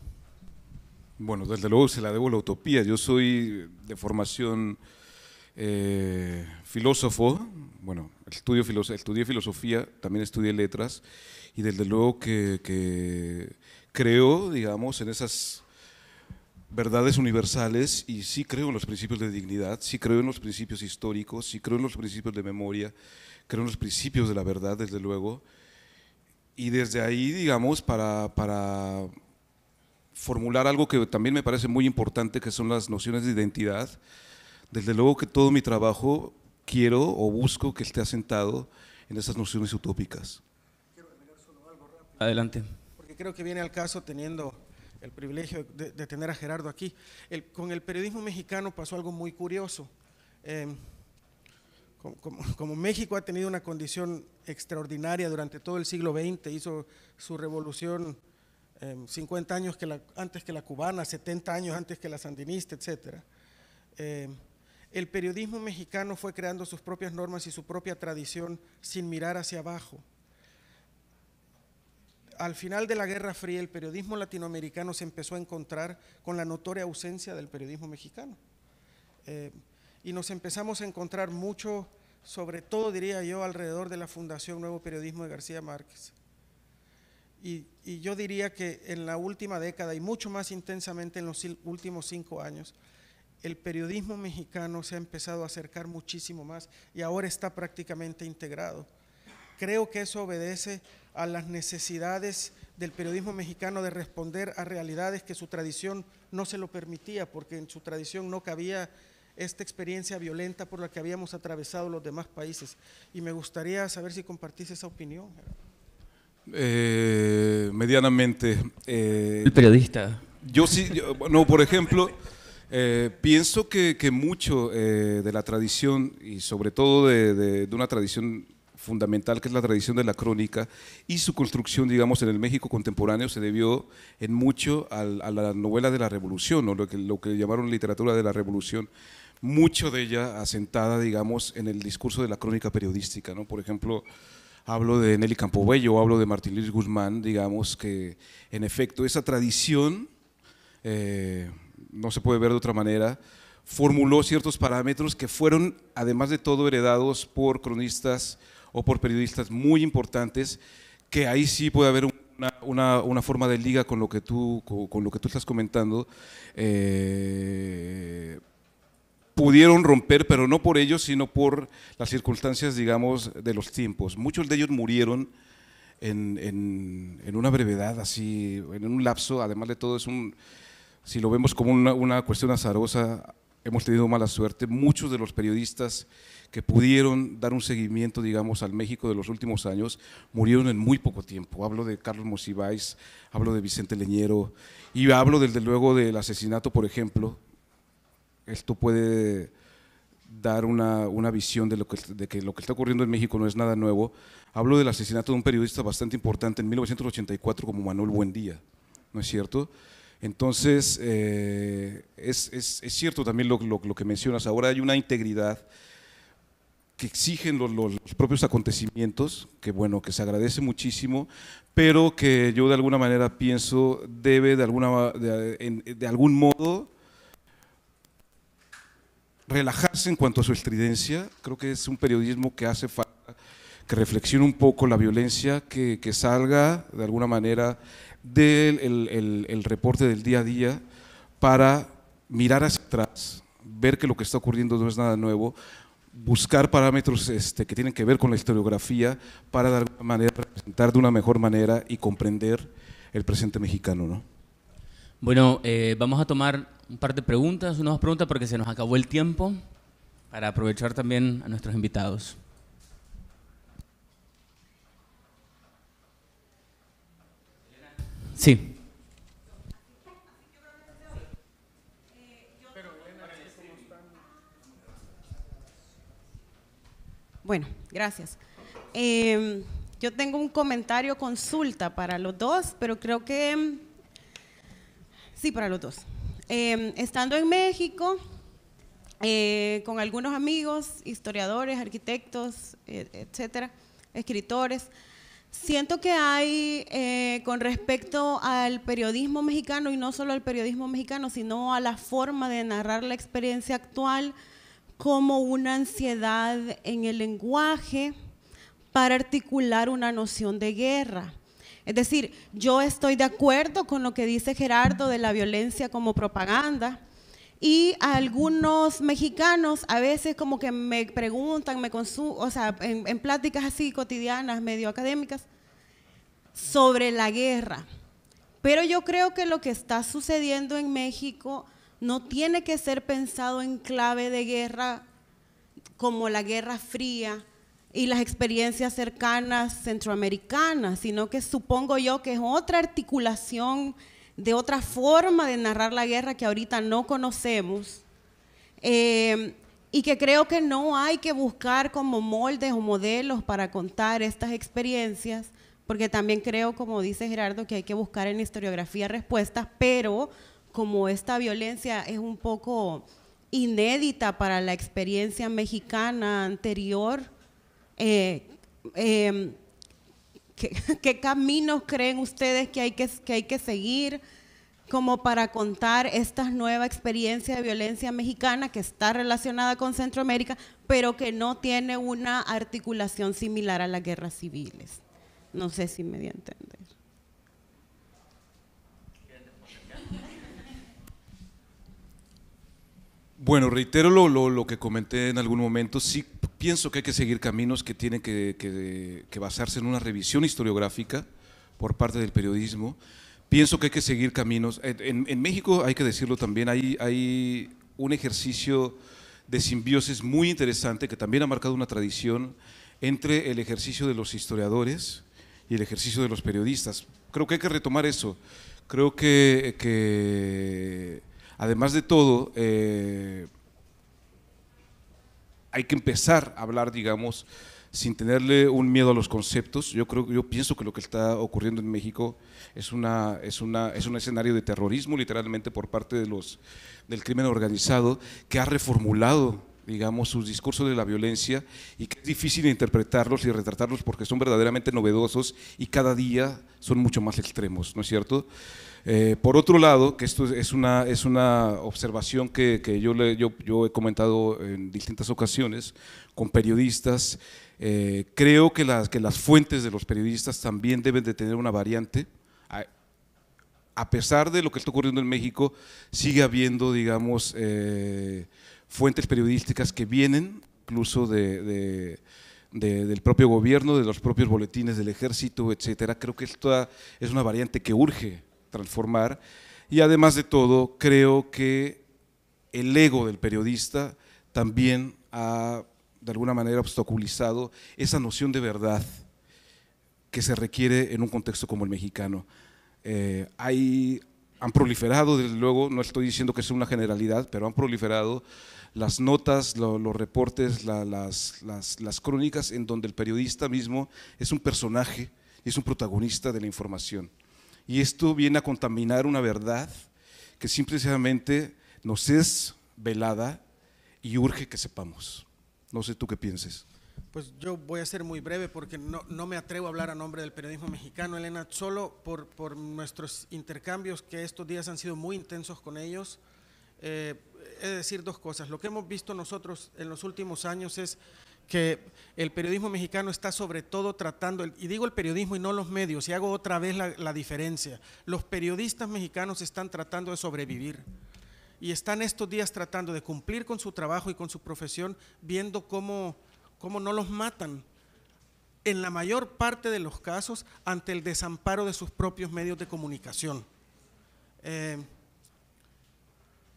Speaker 3: Bueno, desde luego se la debo a la utopía. Yo soy de formación eh, filósofo, bueno, estudio, estudié filosofía, también estudié letras, y desde luego que, creo, digamos, en esas verdades universales y sí creo en los principios de dignidad, sí creo en los principios históricos, sí creo en los principios de memoria, creo en los principios de la verdad, desde luego. Y desde ahí, digamos, para, para formular algo que también me parece muy importante, que son las nociones de identidad. Desde luego que todo mi trabajo quiero o busco que esté asentado en esas nociones utópicas.
Speaker 1: Adelante.
Speaker 2: Porque creo que viene al caso teniendo el privilegio de, tener a Gerardo aquí. con el periodismo mexicano pasó algo muy curioso. Em, como, México ha tenido una condición extraordinaria durante todo el siglo XX, hizo su revolución 50 em, años que antes que la cubana, 70 años antes que la sandinista, etc. Em, el periodismo mexicano fue creando sus propias normas y su propia tradición sin mirar hacia abajo. Al final de la Guerra Fría, el periodismo latinoamericano se empezó a encontrar con la notoria ausencia del periodismo mexicano. Em, y nos empezamos a encontrar mucho, sobre todo diría yo, alrededor de la Fundación Nuevo Periodismo de García Márquez. Y, yo diría que en la última década y mucho más intensamente en los últimos cinco años, el periodismo mexicano se ha empezado a acercar muchísimo más y ahora está prácticamente integrado. Creo que eso obedece a las necesidades del periodismo mexicano de responder a realidades que su tradición no se lo permitía, porque en su tradición no cabía esta experiencia violenta por la que habíamos atravesado los demás países. Y me gustaría saber si compartís esa opinión.
Speaker 3: Eh, medianamente.
Speaker 1: Eh, El periodista.
Speaker 3: Yo sí, no, por ejemplo, eh, pienso que, mucho de la tradición, y sobre todo de, una tradición fundamental que es la tradición de la crónica y su construcción, digamos, en el México contemporáneo se debió en mucho a, la novela de la revolución, o lo, que, lo que llamaron literatura de la revolución, mucho de ella asentada, digamos, en el discurso de la crónica periodística. ¿no? Por ejemplo, hablo de Nelly Campobello, hablo de Martín Luis Guzmán, digamos que en efecto esa tradición, eh, no se puede ver de otra manera, formuló ciertos parámetros que fueron, además de todo, heredados por cronistas o por periodistas muy importantes, que ahí sí puede haber una, forma de liga con lo que tú, con, lo que tú estás comentando. Eh, pudieron romper, pero no por ellos, sino por las circunstancias, digamos, de los tiempos. Muchos de ellos murieron en, una brevedad, así, en un lapso, además de todo es un, si lo vemos como una, cuestión azarosa, hemos tenido mala suerte. Muchos de los periodistas que pudieron dar un seguimiento, digamos, al México de los últimos años, murieron en muy poco tiempo. Hablo de Carlos Mosibáis, hablo de Vicente Leñero, y hablo desde luego del asesinato, por ejemplo, esto puede dar una, una visión de, lo que, de que lo que está ocurriendo en México no es nada nuevo. Hablo del asesinato de un periodista bastante importante en 1984 como Manuel Buendía, ¿no es cierto? Entonces, eh, es, es, es, cierto también lo, lo, lo, que mencionas, ahora hay una integridad que exigen los, los, propios acontecimientos, que bueno, que se agradece muchísimo, pero que yo de alguna manera pienso debe de, alguna, de, de algún modo relajarse en cuanto a su estridencia. Creo que es un periodismo que hace falta que reflexione un poco la violencia, que, salga de alguna manera del el, reporte del día a día para mirar hacia atrás, ver que lo que está ocurriendo no es nada nuevo, buscar parámetros este, que tienen que ver con la historiografía para de alguna manera representar de una mejor manera y comprender el presente mexicano. ¿no?
Speaker 1: Bueno, eh, vamos a tomar un par de preguntas, unas preguntas porque se nos acabó el tiempo para aprovechar también a nuestros invitados. Sí.
Speaker 4: Bueno, gracias. Eh, yo tengo un comentario consulta para los dos, pero creo que Sí, para los dos. Em, estando en México, eh, con algunos amigos, historiadores, arquitectos, e, etcétera, escritores, siento que hay, eh, con respecto al periodismo mexicano, y no solo al periodismo mexicano, sino a la forma de narrar la experiencia actual, como una ansiedad en el lenguaje para articular una noción de guerra. Es decir, yo estoy de acuerdo con lo que dice Gerardo de la violencia como propaganda. Y algunos mexicanos a veces como que me preguntan, me o sea, en, en pláticas así cotidianas, medio académicas, sobre la guerra. Pero yo creo que lo que está sucediendo en México no tiene que ser pensado en clave de guerra como la Guerra Fría y las experiencias cercanas centroamericanas, sino que supongo yo que es otra articulación de otra forma de narrar la guerra que ahorita no conocemos. Eh, y que creo que no hay que buscar como moldes o modelos para contar estas experiencias, porque también creo, como dice Gerardo, que hay que buscar en historiografía respuestas, pero como esta violencia es un poco inédita para la experiencia mexicana anterior, eh, em, ¿qué, caminos creen ustedes que hay que, que hay que seguir como para contar esta nueva experiencia de violencia mexicana que está relacionada con Centroamérica, pero que no tiene una articulación similar a las guerras civiles? No sé si me di a entender.
Speaker 3: Bueno, reitero lo, lo, que comenté en algún momento. Sí pienso que hay que seguir caminos que tienen que, basarse en una revisión historiográfica por parte del periodismo. Pienso que hay que seguir caminos. En, México, hay que decirlo también, hay, un ejercicio de simbiosis muy interesante que también ha marcado una tradición entre el ejercicio de los historiadores y el ejercicio de los periodistas. Creo que hay que retomar eso. Creo que, que Además de todo, eh, hay que empezar a hablar, digamos, sin tenerle un miedo a los conceptos. Yo creo, yo pienso que lo que está ocurriendo en México es una, es una, es un escenario de terrorismo, literalmente por parte de los del crimen organizado, que ha reformulado, digamos, sus discursos de la violencia y que es difícil interpretarlos y retratarlos porque son verdaderamente novedosos y cada día son mucho más extremos, ¿no es cierto? Eh, por otro lado, que esto es una, es una observación que, yo, yo, he comentado en distintas ocasiones con periodistas, eh, creo que las, que las fuentes de los periodistas también deben de tener una variante. A, pesar de lo que está ocurriendo en México, sigue habiendo, digamos, eh, fuentes periodísticas que vienen incluso de, del propio gobierno, de los propios boletines del ejército, etcétera. Creo que esto es una variante que urge transformar. Y además de todo, creo que el ego del periodista también ha, de alguna manera, obstaculizado esa noción de verdad que se requiere en un contexto como el mexicano. Eh, hay, han proliferado, desde luego, no estoy diciendo que sea una generalidad, pero han proliferado las notas, los reportes, las, las, las, crónicas en donde el periodista mismo es un personaje, es un protagonista de la información. Y esto viene a contaminar una verdad que simplemente nos es velada y urge que sepamos. No sé tú qué pienses.
Speaker 2: Pues yo voy a ser muy breve porque no, no, me atrevo a hablar a nombre del periodismo mexicano, Elena, solo por, por nuestros intercambios que estos días han sido muy intensos con ellos. Eh, de decir dos cosas. Lo que hemos visto nosotros en los últimos años es que el periodismo mexicano está sobre todo tratando, y digo el periodismo y no los medios, y hago otra vez la, diferencia, los periodistas mexicanos están tratando de sobrevivir y están estos días tratando de cumplir con su trabajo y con su profesión, viendo cómo, cómo no los matan, en la mayor parte de los casos, ante el desamparo de sus propios medios de comunicación. Eh,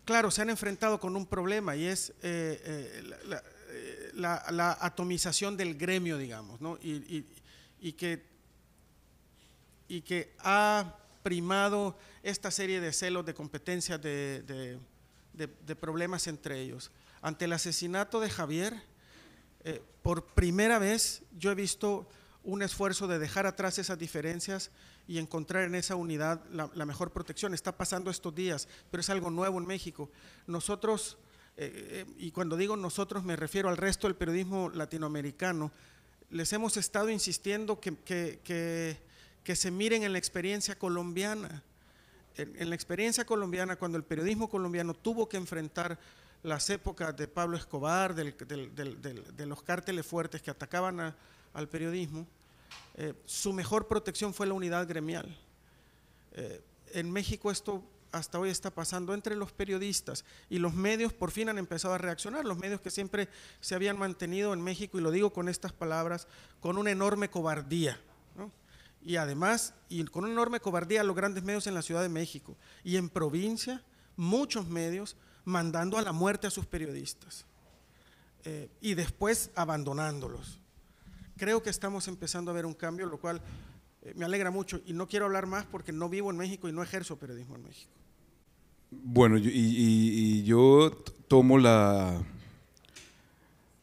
Speaker 2: claro, se han enfrentado con un problema y es eh, eh, la, la, atomización del gremio, digamos, ¿no? y, que, y que ha primado esta serie de celos, de competencias, de, problemas entre ellos. Ante el asesinato de Javier, eh, por primera vez yo he visto un esfuerzo de dejar atrás esas diferencias y encontrar en esa unidad la, la, mejor protección. Está pasando estos días, pero es algo nuevo en México. Nosotros eh, eh, y cuando digo nosotros me refiero al resto del periodismo latinoamericano, les hemos estado insistiendo que, que, se miren en la experiencia colombiana. En, la experiencia colombiana, cuando el periodismo colombiano tuvo que enfrentar las épocas de Pablo Escobar, de los cárteles fuertes que atacaban al periodismo, eh, su mejor protección fue la unidad gremial. en México esto hasta hoy está pasando entre los periodistas y los medios por fin han empezado a reaccionar, los medios que siempre se habían mantenido en México, y lo digo con estas palabras, con una enorme cobardía. y además, y con una enorme cobardía, los grandes medios en la Ciudad de México y en provincia, muchos medios mandando a la muerte a sus periodistas eh, y después abandonándolos. Creo que estamos empezando a ver un cambio, lo cual eh, me alegra mucho y no quiero hablar más porque no vivo en México y no ejerzo periodismo en México.
Speaker 3: Bueno, y, yo tomo la,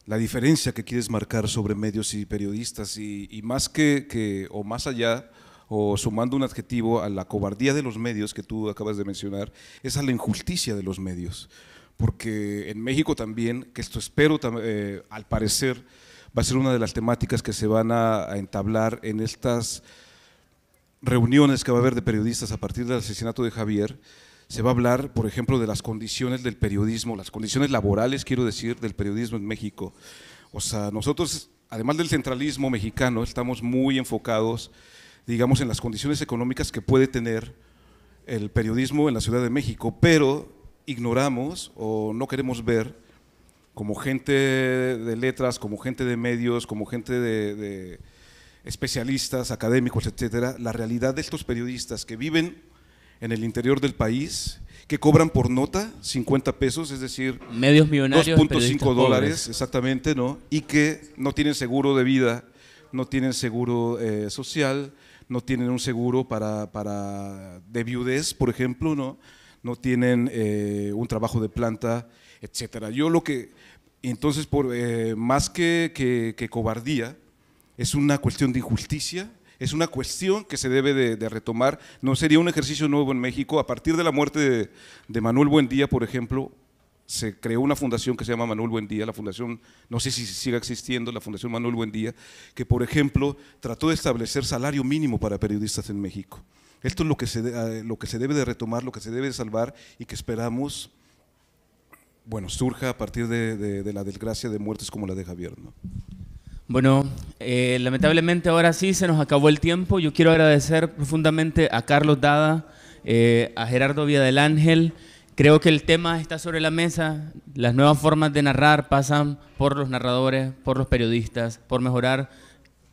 Speaker 3: la diferencia que quieres marcar sobre medios y periodistas y, más que, o más allá, o sumando un adjetivo a la cobardía de los medios que tú acabas de mencionar, es a la injusticia de los medios. Porque en México también, que esto espero, eh, al parecer, va a ser una de las temáticas que se van a entablar en estas reuniones que va a haber de periodistas a partir del asesinato de Javier, se va a hablar, por ejemplo, de las condiciones del periodismo, las condiciones laborales, quiero decir, del periodismo en México. O sea, nosotros, además del centralismo mexicano, estamos muy enfocados, digamos, en las condiciones económicas que puede tener el periodismo en la Ciudad de México, pero ignoramos o no queremos ver como gente de letras, como gente de medios, como gente de, especialistas, académicos, etcétera, la realidad de estos periodistas que viven en el interior del país que cobran por nota 50 pesos, es decir,
Speaker 1: medios millonarios
Speaker 3: 2.5 dólares, exactamente, ¿no? Y que no tienen seguro de vida, no tienen seguro eh, social, no tienen un seguro para, para de viudez, por ejemplo, ¿no? No tienen eh, un trabajo de planta, etcétera. Yo lo que, entonces, por, eh, más que, que, que cobardía, es una cuestión de injusticia, es una cuestión que se debe de, retomar. No sería un ejercicio nuevo en México. A partir de la muerte de, Manuel Buendía, por ejemplo, se creó una fundación que se llama Manuel Buendía, la fundación, no sé si siga existiendo, la fundación Manuel Buendía, que por ejemplo trató de establecer salario mínimo para periodistas en México. Esto es lo que se, eh, lo que se debe de retomar, lo que se debe de salvar y que esperamos, bueno, surja a partir de, la desgracia de muertes como la de Javier.
Speaker 1: Bueno, eh, lamentablemente ahora sí se nos acabó el tiempo. Yo quiero agradecer profundamente a Carlos Dada, eh, a Gerardo Vía del Ángel. Creo que el tema está sobre la mesa. Las nuevas formas de narrar pasan por los narradores, por los periodistas, por mejorar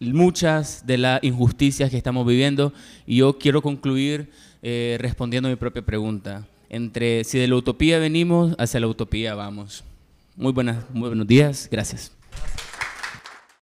Speaker 1: muchas de las injusticias que estamos viviendo. Y yo quiero concluir eh, respondiendo mi propia pregunta. Entre si de la utopía venimos, hacia la utopía vamos. Muy, buenas, muy buenos días. Gracias.